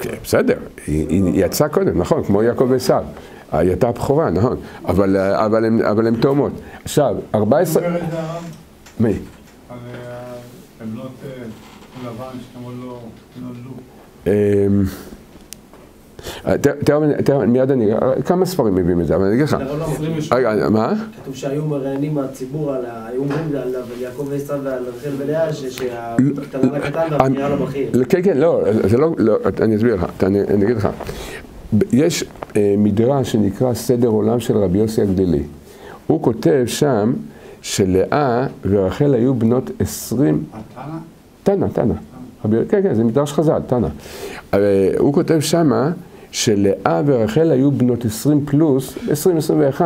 כן, בסדר, היא, יצאה קודם, נכון, כמו יעקב ועשיו. היא הייתה הבכורה, נכון, אבל, אבל, הם, אבל הם תאומות. עכשיו, 14... אומר את זה הרב מי? על אה, בנות אה, לבן שהם עוד לא נולדו. אה, ת- תכף- תכף, מיד אני, כמה ספרים מביאים את זה, אבל אני אגיד לך. לא, רגע, מה? כתוב שהיו מראיינים מהציבור, על ה- היו אומרים על יעקב ועשיו ועל רחל ולאה, ש- שהקטנה לקטן והבכירה לבכיר. כן, כן, לא, זה לא, לא, אני אסביר לך, אני, אני אגיד לך. יש אה, מדרש שנקרא סדר עולם של רבי יוסי הגלילי. הוא כותב שם שלאה ורחל היו בנות עשרים? תנא, תנא. רבי, כן, כן, זה מדרש חז"ל, תנא. אה, הוא כותב שמה שלאה ורחל היו בנות 20 פלוס, 20-21,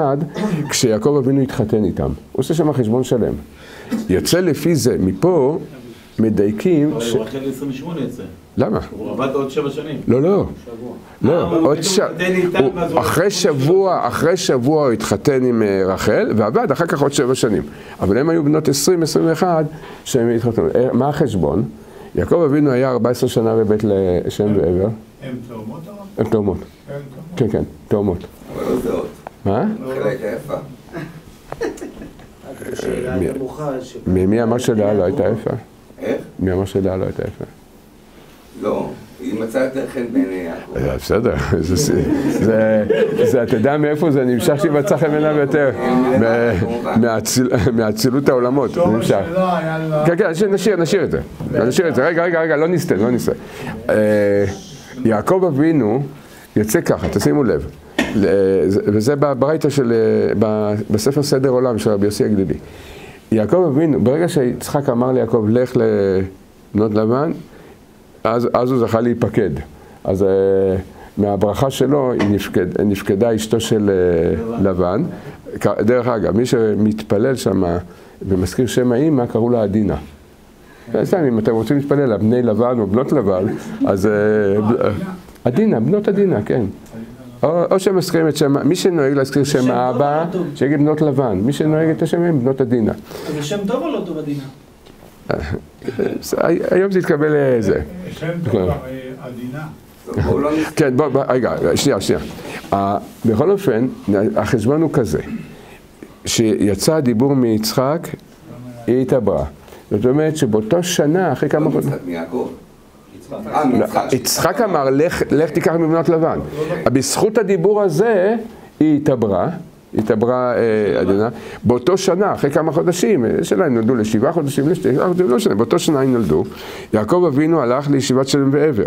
כשיעקב אבינו התחתן איתם. הוא עושה שם חשבון שלם. יוצא לפי זה, מפה מדייקים, אבל ש... הוא רחל 28 יצא. למה? הוא עבד עוד שבע שנים. לא, לא. לא, אה, עוד ש... התחתן איתם, הוא- ואז הוא אחרי שבוע, אחרי שבוע הוא התחתן עם אה, רחל, ועבד אחר כך עוד שבע שנים. אבל הם היו בנות 20-21 שהם התחתנו. אה, מה החשבון? יעקב אבינו היה 14 שנה בבית לשם ועבר. הם תאומות הרב? הם תאומות. הם תאומות. כן, כן, תאומות. לא זהות. מה? מי- אמר שלאה לא הייתה יפה? איך? מי אמר שלאה לא הייתה יפה? לא. היא מצאה יותר חן בעיני יעקב. אה, בסדר, זה, אתה יודע מאיפה זה נמשך שימצא חן בעיניו יותר? מאצילות העולמות, זה נמשך. שלו היה לה... כן, כן, נשאיר, נשאיר את זה. נשאיר את זה. רגע, רגע, רגע, לא נסטה, לא נסטה. אה, יעקב אבינו יוצא ככה, תשימו לב. וזה בברייתא של, אה, בספר סדר עולם של רבי יוסי הגלילי. יעקב אבינו, ברגע שיצחק אמר ליעקב, לך לבנות לבן, אז, אז הוא זכה להיפקד. אז uh, מהברכה שלו נפקד, נפקדה אשתו של uh, לבן. דרך אגב, מי שמתפלל שם ומזכיר שם האימא, קראו לה עדינה. סתם, אם אתם רוצים להתפלל על בני לבן או בנות לבן, אז... אה, ב- עדינה, בנות עדינה, כן. או, או שמזכירים את שם, מי שנוהג להזכיר שם האבא, או לא? שיגיד בנות לבן. מי שנוהג את השם הם בנות עדינה. זה שם טוב או לא טוב עדינה? היום זה התקבל לזה. שם כן. טוב, עדינה. בואו לא. כן, בוא, בוא, רגע, שנייה, שנייה. אה, בכל אופן, החשבון הוא כזה, שיצא הדיבור מיצחק, היא התעברה. זאת אומרת שבאותו שנה, אחרי כמה לא מצחק מיעקב. אה, מיצחק. יצחק אמר, לך, לך תיקח מבנות לבן. בזכות הדיבור הזה, היא התעברה. התעברה אה, עדינה, באותו שנה, אחרי כמה חודשים, אה, שאלה אם נולדו לשבעה חודשים, לשבעה חודשים, לא משנה, באותו שנה הם נולדו, יעקב אבינו הלך לישיבת שלם ועבר.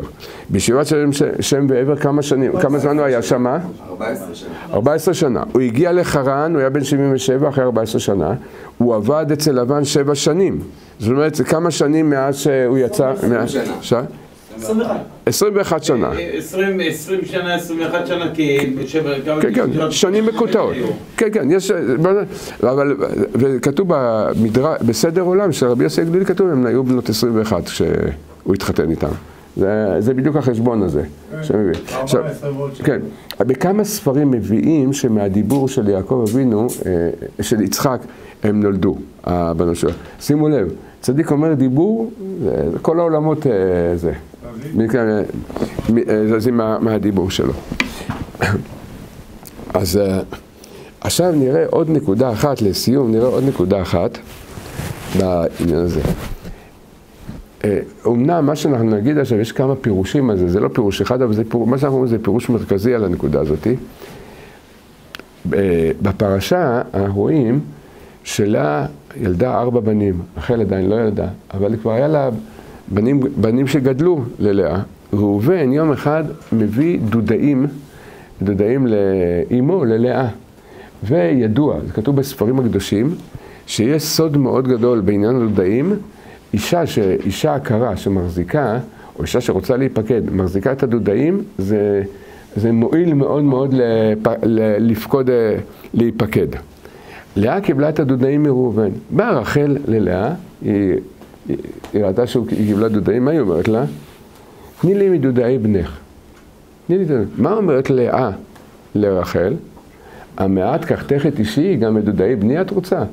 בישיבת שלם שם ועבר כמה שנים, כמה זמן הוא היה שמה? 14 שנה. 14 שנה. הוא הגיע לחרן, הוא היה בן 77 אחרי 14 שנה, הוא עבד אצל לבן שבע שנים. זאת אומרת, זה כמה שנים מאז שהוא יצא? מאז- שנה. ש- 21. 21 שנה. 20 20 שנה, 21 שנה, כי... כן, כן, שנים מקוטעות. כן, כן, יש, אבל, במדרש, בסדר עולם של רבי יוסי הגלילי כתוב, הם היו בנות 21 כשהוא התחתן איתם. זה, זה בדיוק החשבון הזה. שמביא. עכשיו, 14 ועוד שנה. כן, בכמה ספרים מביאים שמהדיבור של יעקב אבינו, אה, של יצחק, הם נולדו, הבנות שלו. שימו לב, צדיק אומר דיבור, כל העולמות אה, זה. אה, זזים מה- מהדיבור שלו. אז אה, עכשיו נראה עוד נקודה אחת לסיום, נראה עוד נקודה אחת בעניין הזה. אה, אומנם מה שאנחנו נגיד עכשיו, יש כמה פירושים על זה, זה לא פירוש אחד, אבל זה פירוש, מה שאנחנו אומרים זה פירוש מרכזי על הנקודה הזאת. אה, בפרשה אנחנו רואים שלה ילדה ארבע בנים, רחל עדיין לא ילדה, אבל כבר היה לה בנים, בנים שגדלו ללאה. ראובן יום אחד מביא דודאים, דודאים לאימו, ללאה. וידוע, זה כתוב בספרים הקדושים, שיש סוד מאוד גדול בעניין הדודאים, אישה, ש, אישה עקרה שמחזיקה, או אישה שרוצה להיפקד, מחזיקה את הדודאים, זה, זה מועיל מאוד מאוד לפ, לפקוד, אה, להיפקד. לאה קיבלה את הדודאים מראובן. באה רחל ללאה, היא, היא, ראתה שהיא קיבלה דודאים, מה היא אומרת לה? תני לי מדודאי בנך. תני לי. מה אומרת לאה לרחל? המעט קחתך את אישי, גם את דודאי בני את רוצה?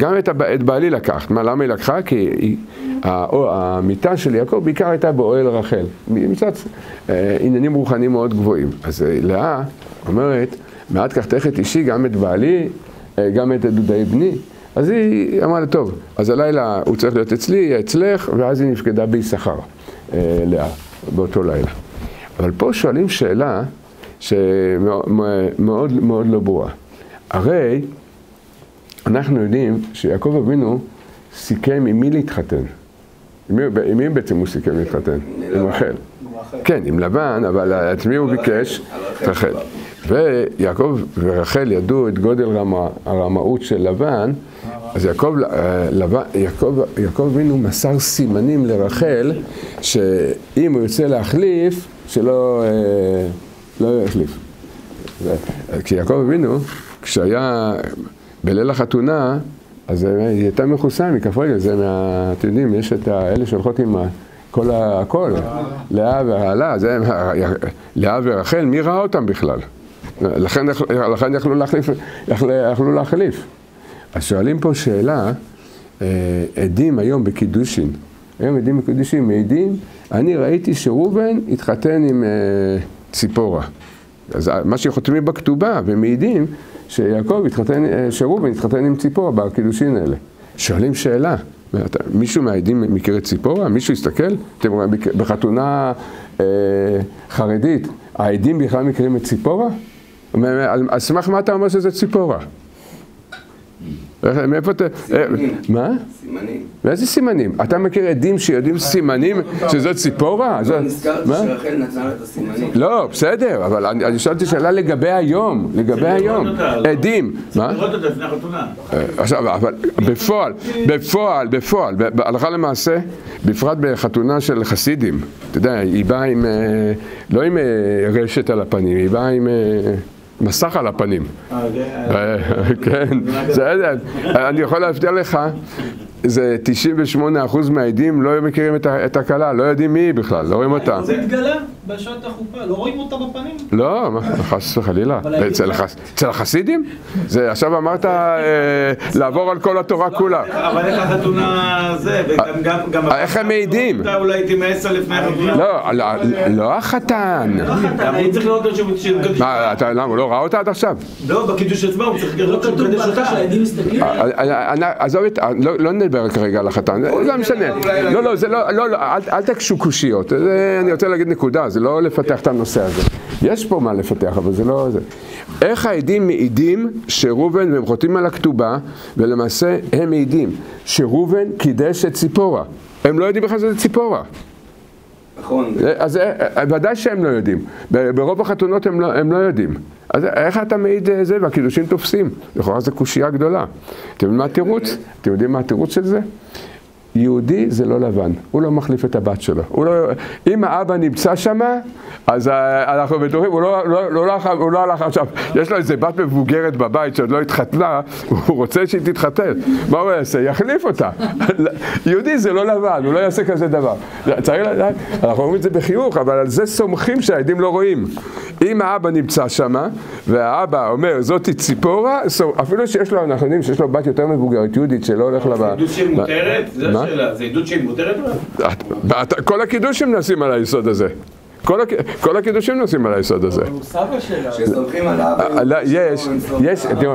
גם את. את בעלי לקחת. מה, למה היא לקחה? כי המיטה של יעקב בעיקר הייתה באוהל רחל. מצד אה, עניינים רוחניים מאוד גבוהים. אז אה, לאה אומרת, מעט קחתך את אישי, גם את בעלי, אה, גם את דודאי בני. אז היא אמרה לה, טוב, אז הלילה הוא צריך להיות אצלי, יהיה אצלך, ואז היא נפקדה ביששכר, אה, לאה, באותו לילה. אבל פה שואלים שאלה שמאוד מאוד, מאוד לא ברורה. הרי אנחנו יודעים שיעקב אבינו סיכם עם מי להתחתן. עם מי, עם מי בעצם הוא סיכם להתחתן? עם רחל. כן, עם לבן, אבל את מי הוא ביקש? את רחל. ויעקב ורחל ידעו את גודל הרמאות של לבן, אז יעקב, אה, יעקב, יעקב אבינו מסר סימנים לרחל, שאם הוא יוצא להחליף, שלא אה, לא יחליף. כי יעקב אבינו, כשהיה בליל החתונה, אז היא הייתה מכוסה מכף רגל, זה מה... אתם יודעים, יש את האלה שהולכות עם כל. הכל, לאה והעלה, זה לאה ורחל, מי ראה אותם בכלל? לכן, יכלו להחליף. אז שואלים פה שאלה, אה, עדים היום בקידושין, היום עדים בקידושין מעידים, אני ראיתי שראובן התחתן עם אה, ציפורה. אז מה שחותמים בכתובה ומעידים שיעקב התחתן, אה, שראובן התחתן עם ציפורה בקידושין האלה. שואלים שאלה, מישהו מהעדים מכיר את ציפורה? מישהו הסתכל? אתם רואים, בחתונה אה, חרדית, העדים בכלל מכירים את ציפורה? על סמך מה אתה אומר שזה ציפורה? מאיפה אתה... סימנים. אה, מה? סימנים. ואיזה סימנים? אתה מכיר עדים שיודעים סימנים שזאת ציפורה? לא זאת- נזכרתי מה? שרחל נתנה לה את הסימנים. לא, בסדר, אבל אני אני שאלתי שאלה לגבי היום, לגבי היום. לא? עדים. מה? אה, עכשיו, אבל בפועל, בפועל, בפועל, ב- הלכה למעשה, בפרט בחתונה של חסידים, אתה יודע, היא באה עם, אה, לא עם אה, רשת על הפנים, היא באה עם אה, מסך על הפנים. אה, זה- אה, כן, בסדר, אני יכול להבטיח לך, זה 98% מהעדים לא מכירים את הכלה, לא יודעים מי היא בכלל, לא רואים אותה. זה התגלה בשעת החופה, לא רואים אותה בפנים. לא, חס וחלילה. העדים אצל לא. אצל החסידים? זה עכשיו אמרת אה, לעבור על כל התורה כולה. אבל איך החתונה זה, וגם גם... גם- איך הם מעידים? אולי תימאס לפני החתונה. לא, לא, לא החתן. הוא צריך לראות אותו מה, אתה, למה, הוא לא ראה אותה עד עכשיו? לא, בקידוש עצמו הוא צריך לא לראות כתוב אותה. שהעדים מסתכלים? אה, אה, אה, עזוב את, אה, לא לא נדבר כרגע על החתן, זה לא משנה. לא, לא, זה לא, לא, לא, אל- תקשו קושיות. אני רוצה להגיד נקודה, זה לא לפתח את הנושא הזה. יש פה מה לפתח, אבל זה לא זה. איך העדים מעידים שראובן, והם חותמים על הכתובה, ולמעשה הם מעידים שראובן קידש את ציפורה. הם לא יודעים בכלל שזה ציפורה. נכון. אז ודאי שהם לא יודעים. ברוב החתונות הם לא, הם לא יודעים. אז איך אתה מעיד אה, זה והקידושים תופסים? לכאורה זו קושייה גדולה. אתם יודעים מה התירוץ? אתם יודעים מה התירוץ של זה? יהודי זה לא לבן, הוא לא מחליף את הבת שלו. לא, אם האבא נמצא שם, אז אה, אנחנו בטוחים, הוא לא, לא, לא, הלך- הוא לא הלך עכשיו, יש לו איזה בת מבוגרת בבית שעוד לא התחתנה, הוא רוצה שהיא תתחתן. מה הוא יעשה? יחליף אותה. יהודי זה לא לבן, הוא לא יעשה כזה דבר. צריך לדעת, אנחנו אומרים את זה בחיוך, אבל על זה סומכים שהעדים לא רואים. אם האבא נמצא שם, והאבא אומר, זאתי ציפורה, אפילו שיש לו, אנחנו יודעים שיש לו בת יותר מבוגרת, יהודית, שלא הולך לבן. מותרת? מה? השאלה. זה עדות שהיא מותרת? את- כל הקידושים נעשים על היסוד הזה. כל, הק... כל הקידושים נעשים על היסוד הזה. הוא סבא שלה. כשסומכים על האבא... אה, לא, יש, יש, תראו,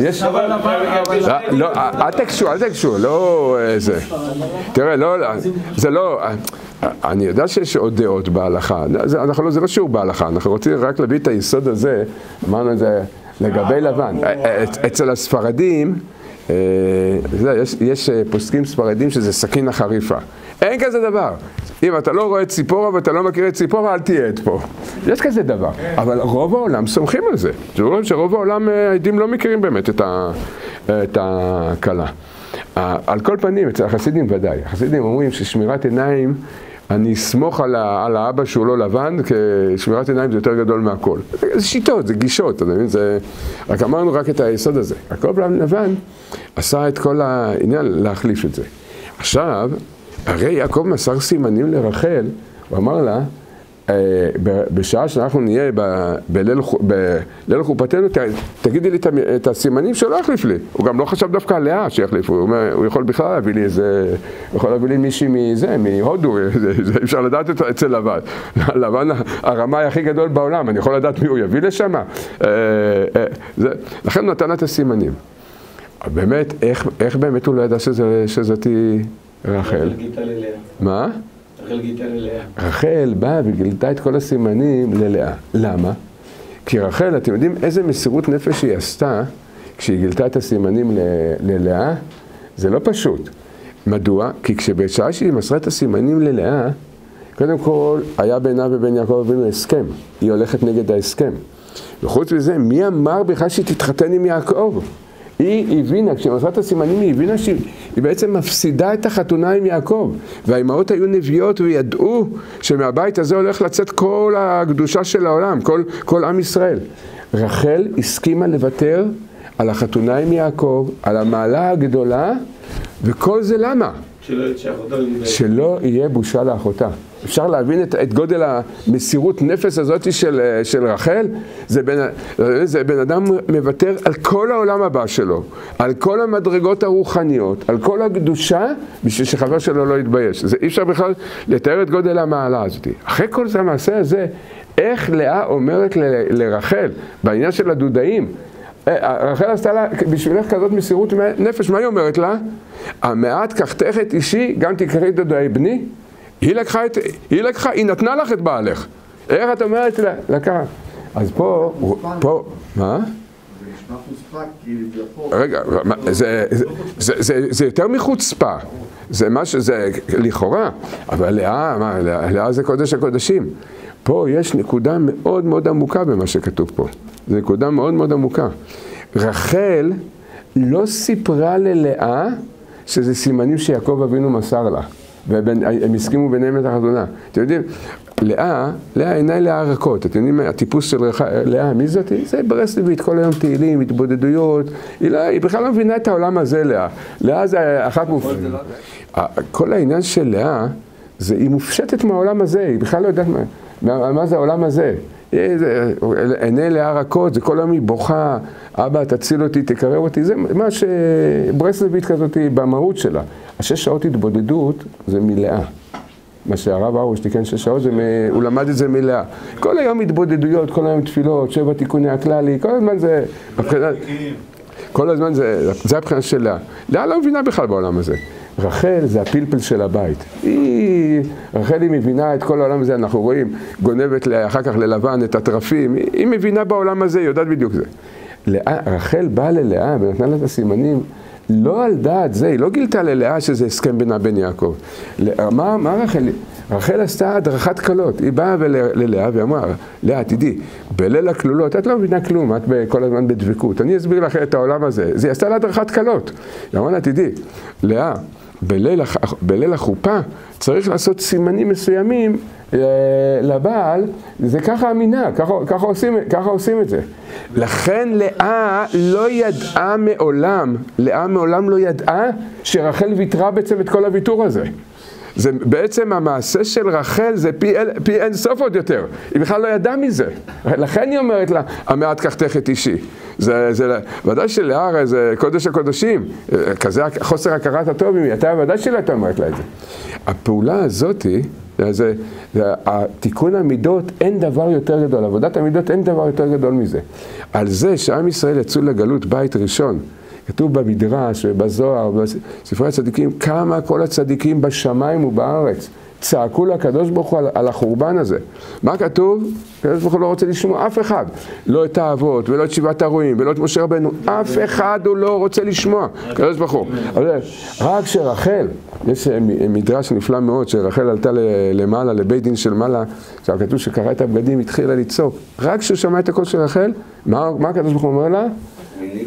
יש, אבל אבל- לא, לא, אל תקשו, אל תקשו, לא אה, זה. תראה, לא, זה לא, אה, אני יודע שיש עוד דעות בהלכה, זה, אנחנו לא, זה לא שיעור בהלכה, אנחנו רוצים רק להביא את היסוד הזה, אמרנו את זה לגבי לבן. אצ- אצל הספרדים, אה, יש, יש אה, פוסקים ספרדים שזה סכין החריפה. אין כזה דבר. אם אתה לא רואה ציפורה ואתה לא מכיר את ציפורה, אל תהיה עד פה. יש כזה דבר. אבל רוב העולם סומכים על זה. זה אומר שרוב העולם, אה, העדים לא מכירים באמת את, הכלה. על כל פנים, אצל החסידים ודאי. החסידים אומרים ששמירת עיניים, אני אסמוך על, ה, על האבא שהוא לא לבן, כי שמירת עיניים זה יותר גדול מהכל. זה שיטות, זה גישות, אתה מבין? זה... רק אמרנו רק את היסוד הזה. הקוב לבן עשה את כל העניין להחליף את זה. עכשיו, הרי יעקב מסר סימנים לרחל, הוא אמר לה, אה, בשעה שאנחנו נהיה בליל בליל חופתנו, תגידי לי את הסימנים שלא יחליף לי. הוא גם לא חשב דווקא על לאה שיחליף, הוא אומר, הוא יכול בכלל להביא לי איזה, הוא יכול להביא לי מישהי מזה, מהודו, זה- זה אי אפשר לדעת את- אצל לבן. לבן הרמאי הכי גדול בעולם, אני יכול לדעת מי הוא יביא לשם? אה, אה, זה- לכן הוא נתן את הסימנים. באמת, איך, איך באמת הוא לא ידע שזה, שזאתי רחל? מה? רחל גיטה ללאה. רחל באה וגילתה את כל הסימנים ללאה. למה? כי רחל, אתם יודעים איזה מסירות נפש היא עשתה כשהיא גילתה את הסימנים ללאה? זה לא פשוט. מדוע? כי כשבשעה שהיא מסרה את הסימנים ללאה, קודם כל היה בינה ובין יעקב אבינו הסכם. היא הולכת נגד ההסכם. וחוץ מזה, מי אמר בכלל שהיא תתחתן עם יעקב? היא הבינה, כשהיא מסרה את הסימנים, היא הבינה שהיא היא בעצם מפסידה את החתונה עם יעקב. והאימהות היו נביאות וידעו שמהבית הזה הולך לצאת כל הקדושה של העולם, כל, כל עם ישראל. רחל הסכימה לוותר על החתונה עם יעקב, על המעלה הגדולה, וכל זה למה? שלא לימד. שלא יהיה בושה לאחותה. אפשר להבין את, את גודל המסירות נפש הזאת של, של רחל? זה בן, זה בן אדם מוותר על כל העולם הבא שלו, על כל המדרגות הרוחניות, על כל הקדושה, בשביל שחבר שלו לא יתבייש. זה, אי אפשר בכלל לתאר את גודל המעלה הזאת. אחרי כל זה, המעשה הזה, איך לאה אומרת ל, לרחל, בעניין של הדודאים, אה, רחל עשתה לה בשבילך כזאת מסירות נפש, מה היא אומרת לה? המעט קחתך את אישי, גם תקראי דודאי בני? היא לקחה, את, היא לקחה, היא נתנה לך את בעלך. איך את אומרת לה, לקחה? אז פה, פה, מה? רגע, זה, יותר מחוצפה, זה מה שזה לכאורה, אבל לאה לאה זה קודש הקודשים. פה יש נקודה מאוד מאוד עמוקה במה שכתוב פה, זו נקודה מאוד מאוד עמוקה. רחל לא סיפרה ללאה שזה סימנים שיעקב אבינו מסר לה, והם הסכימו ביניהם את החתונה. אתם יודעים, לאה, לאה עיניי לאה רכות, אתם יודעים, הטיפוס של רח... לאה, מי זאתי? זה ברסלבית, כל היום תהילים, התבודדויות, היא, לא, היא בכלל לא מבינה את העולם הזה, לאה. לאה זה אחת מופשטת. כל העניין של לאה, זה היא מופשטת מהעולם הזה, היא בכלל לא יודעת מה, מה, מה זה העולם הזה. עיני לאה רכות, זה כל היום היא בוכה, אבא תציל אותי, תקרב אותי, זה מה שברסלבית כזאת במהות שלה. השש שעות התבודדות זה מלאה. מה שהרב ארוש תיקן שש שעות, זה מ... הוא למד את זה מלאה. כל היום התבודדויות, כל היום תפילות, שבע תיקוני הכללי, כל הזמן זה... כל הזמן זה, זה הבחינה של לאה. לאה לא מבינה בכלל בעולם הזה. רחל זה הפלפל של הבית. היא, רחל היא מבינה את כל העולם הזה, אנחנו רואים, גונבת לה- אחר כך ללבן את התרפים, היא, היא מבינה בעולם הזה, היא יודעת בדיוק זה. לאה, רחל באה ללאה ונתנה לה את הסימנים, לא על דעת זה, היא לא גילתה ללאה שזה הסכם בינה בין יעקב. מה, מה רחל? רחל עשתה הדרכת כלות, היא באה ללאה ואמרה, לאה תדעי, בליל הכלולות את לא מבינה כלום, את כל הזמן בדבקות, אני אסביר לך את העולם הזה, זה עשתה לה הדרכת כלות, היא אמרה לה תדעי, לאה, בליל, בליל החופה צריך לעשות סימנים מסוימים אה, לבעל, זה ככה המנהג, ככה, ככה, עושים, ככה עושים את זה. לכן לאה לא ידעה מעולם, לאה מעולם לא ידעה שרחל ויתרה בעצם את כל הוויתור הזה. זה בעצם המעשה של רחל זה פי, אל- פי אין סוף עוד יותר, היא בכלל לא ידעה מזה, לכן היא אומרת לה, המעט קחתך את אישי. זה, זה, ודאי שלאה הרי זה קודש הקודשים, כזה חוסר הכרת הטוב, היא הייתה ודאי שלא הייתה אומרת לה את זה. הפעולה הזאתי, זה, זה, התיקון המידות, אין דבר יותר גדול, עבודת המידות אין דבר יותר גדול מזה. על זה שעם ישראל יצאו לגלות בית ראשון, כתוב במדרש ובזוהר, בספרי הצדיקים, כמה כל הצדיקים בשמיים ובארץ צעקו לקדוש ברוך הוא על, החורבן הזה. מה כתוב? הקדוש ברוך הוא לא רוצה לשמוע אף אחד. לא את האבות, ולא את שבעת הרועים, ולא את משה רבנו, אף אחד הוא לא רוצה לשמוע, הקדוש ברוך הוא. רק שרחל, יש מדרש נפלא מאוד, שרחל עלתה למעלה, לבית דין של מעלה, כתוב שקרא את הבגדים, התחילה לצעוק. רק כשהוא שמע את הקול של רחל, מה, מה הקדוש ברוך הוא אומר לה?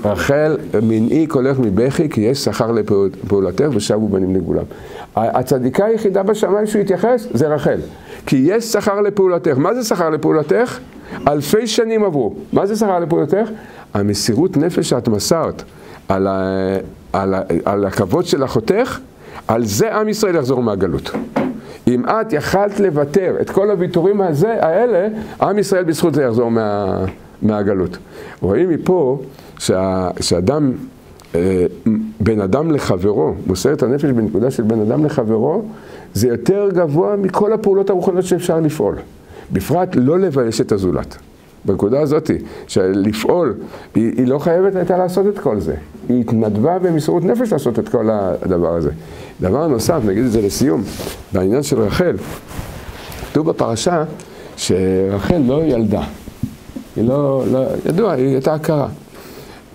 רחל, מנעי קולך מבכי, כי יש שכר לפעולתך ושבו בנים לגבולם. הצדיקה היחידה בשמיים שהוא התייחס זה רחל. כי יש שכר לפעולתך. מה זה שכר לפעולתך? אלפי שנים עברו. מה זה שכר לפעולתך? המסירות נפש שאת מסרת על, ה, על, ה, על הכבוד של אחותך, על זה עם ישראל יחזור מהגלות. אם את יכלת לוותר את כל הוויתורים האלה, עם ישראל בזכות זה יחזור מה, מהגלות. רואים מפה שה, שאדם, אה, בין אדם לחברו, מוסר את הנפש בנקודה של בין אדם לחברו, זה יותר גבוה מכל הפעולות הרוחניות שאפשר לפעול. בפרט לא לבייש את הזולת. בנקודה הזאת, שלפעול, היא, היא לא חייבת הייתה לעשות את כל זה. היא התנדבה במסירות נפש לעשות את כל הדבר הזה. דבר נוסף, נגיד את זה לסיום, בעניין של רחל, כתוב בפרשה שרחל לא ילדה. היא לא, לא ידוע, היא הייתה הכרה.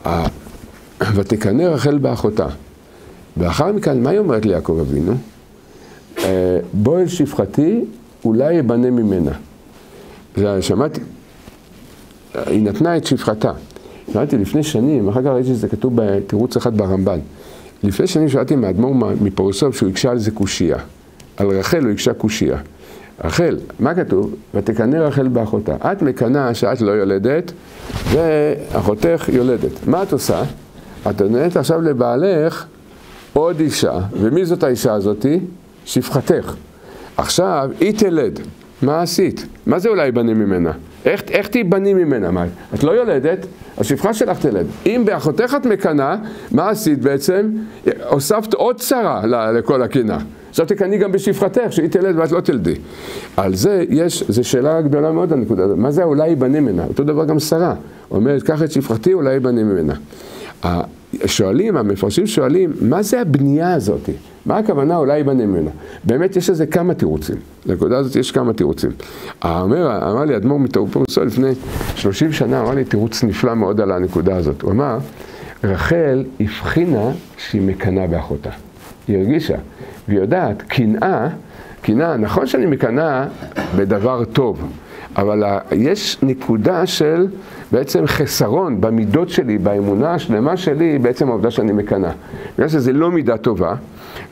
ותקנא רחל באחותה. ואחר מכן, מה היא אומרת ליעקב אבינו? אה, בוא אל שפחתי, אולי יבנה ממנה. שמעתי, היא נתנה את שפחתה. שמעתי לפני שנים, אחר כך ראיתי שזה כתוב בתירוץ אחד ברמב"ן. לפני שנים שאלתי מהאדמו"ר מפורסוב שהוא הקשה על זה קושייה. על רחל הוא הקשה קושייה. רחל, מה כתוב? ותקנא רחל באחותה. את מקנאה שאת לא יולדת, ואחותך יולדת. מה את עושה? את עונית עכשיו לבעלך עוד אישה, ומי זאת האישה הזאתי? שפחתך. עכשיו, היא תלד. מה עשית? מה זה אולי בנים ממנה? איך, איך תיבני ממנה? מה, את לא יולדת, השפחה שלך תלד. אם באחותך את מקנאה, מה עשית בעצם? הוספת עוד צרה לכל הקנאה. עכשיו תקנאי גם בשפחתך, שהיא תלד ואת לא תלדי. על זה יש, זו שאלה גדולה מאוד הנקודה הזאת. מה זה אולי ייבנה ממנה? אותו דבר גם שרה. אומרת, קח את שפחתי, אולי ייבנה ממנה. ה- שואלים, המפרשים שואלים, מה זה הבנייה הזאת? מה הכוונה אולי ייבנה ממנה? באמת יש לזה כמה תירוצים. לנקודה הזאת יש כמה תירוצים. אומר, אמר לי אדמו"ר מטורפורסו לפני 30 שנה, אמר לי תירוץ נפלא מאוד על הנקודה הזאת. הוא אמר, רחל הבחינה שהיא מקנאה באחותה. היא הרגישה, והיא יודעת, קנאה, קנאה, נכון שאני מקנאה בדבר טוב, אבל יש נקודה של בעצם חסרון במידות שלי, באמונה השלמה שלי, בעצם העובדה שאני מקנאה. בגלל שזה לא מידה טובה,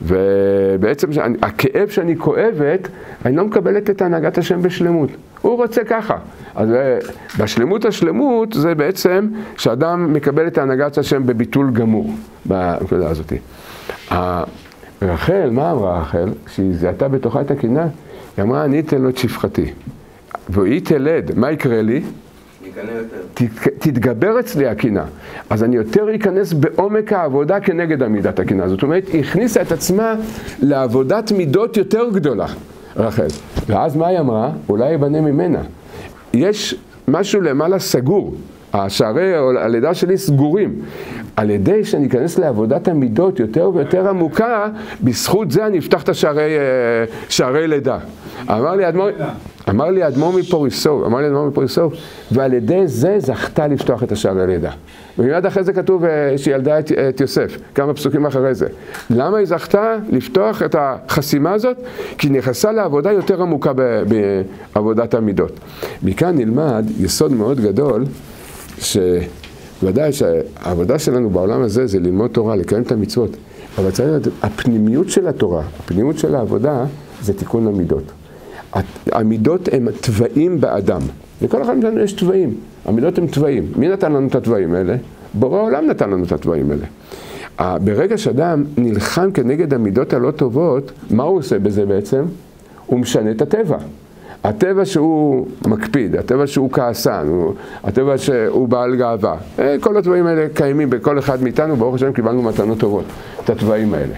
ובעצם הכאב שאני כואבת, אני לא מקבלת את הנהגת השם בשלמות. הוא רוצה ככה. אז אה, בשלמות השלמות זה בעצם שאדם מקבל את הנהגת השם בביטול גמור, בנקודה הזאת. רחל, מה אמרה רחל? כשהיא זיהתה בתוכה את הקנאה, היא אמרה, אני אתן לו את שפחתי. והיא תלד, מה יקרה לי? תתגבר אצלי הקנאה. אז אני יותר אכנס בעומק העבודה כנגד עמידת הקנאה. זאת אומרת, היא הכניסה את עצמה לעבודת מידות יותר גדולה, רחל. ואז מה היא אמרה? אולי יבנה ממנה. יש משהו למעלה סגור. השערי הלידה שלי סגורים. על ידי שאני אכנס לעבודת המידות יותר ויותר עמוקה, בזכות זה אני אפתח את השערי אה, שערי לידה. אמר לי אדמו"ר... אמר לי אדמו"ר מפוריסוב, אמר לי אדמו"ר מפוריסוב, ועל ידי זה זכתה לפתוח את השערי הלידה. ומיד אחרי זה כתוב אה, שהיא ילדה את, את יוסף, כמה פסוקים אחרי זה. למה היא זכתה לפתוח את החסימה הזאת? כי היא נכנסה לעבודה יותר עמוקה בעבודת המידות. מכאן נלמד יסוד מאוד גדול, שוודאי שהעבודה שלנו בעולם הזה זה ללמוד תורה, לקיים את המצוות. אבל צריך לדעת, הפנימיות של התורה, הפנימיות של העבודה, זה תיקון המידות. המידות הן תוואים באדם. לכל אחד מאיתנו יש תוואים. המידות הן תוואים. מי נתן לנו את התוואים האלה? בורא העולם נתן לנו את התוואים האלה. ברגע שאדם נלחם כנגד המידות הלא טובות, מה הוא עושה בזה בעצם? הוא משנה את הטבע. הטבע שהוא מקפיד, הטבע שהוא כעסן, הטבע שהוא בעל גאווה. אה, כל התוואים האלה קיימים בכל אחד מאיתנו, ברוך השם קיבלנו מתנות טובות, את התוואים האלה.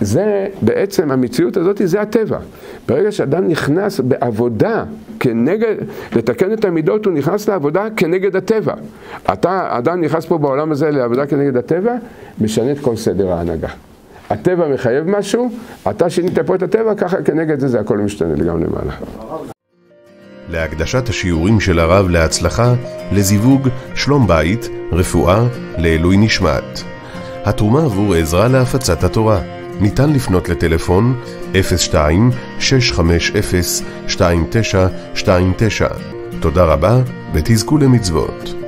זה בעצם, המציאות הזאת זה הטבע. ברגע שאדם נכנס בעבודה כנגד, לתקן את המידות, הוא נכנס לעבודה כנגד הטבע. אתה, אדם נכנס פה בעולם הזה לעבודה כנגד הטבע, משנה את כל סדר ההנהגה. הטבע מחייב משהו, אתה שינית פה את הטבע, ככה כנגד זה, זה הכל משתנה לגמרי למעלה. להקדשת השיעורים של הרב להצלחה, לזיווג, שלום בית, רפואה, לעילוי נשמת. התרומה עבור עזרה להפצת התורה. ניתן לפנות לטלפון 02-650-2929. תודה רבה ותזכו למצוות.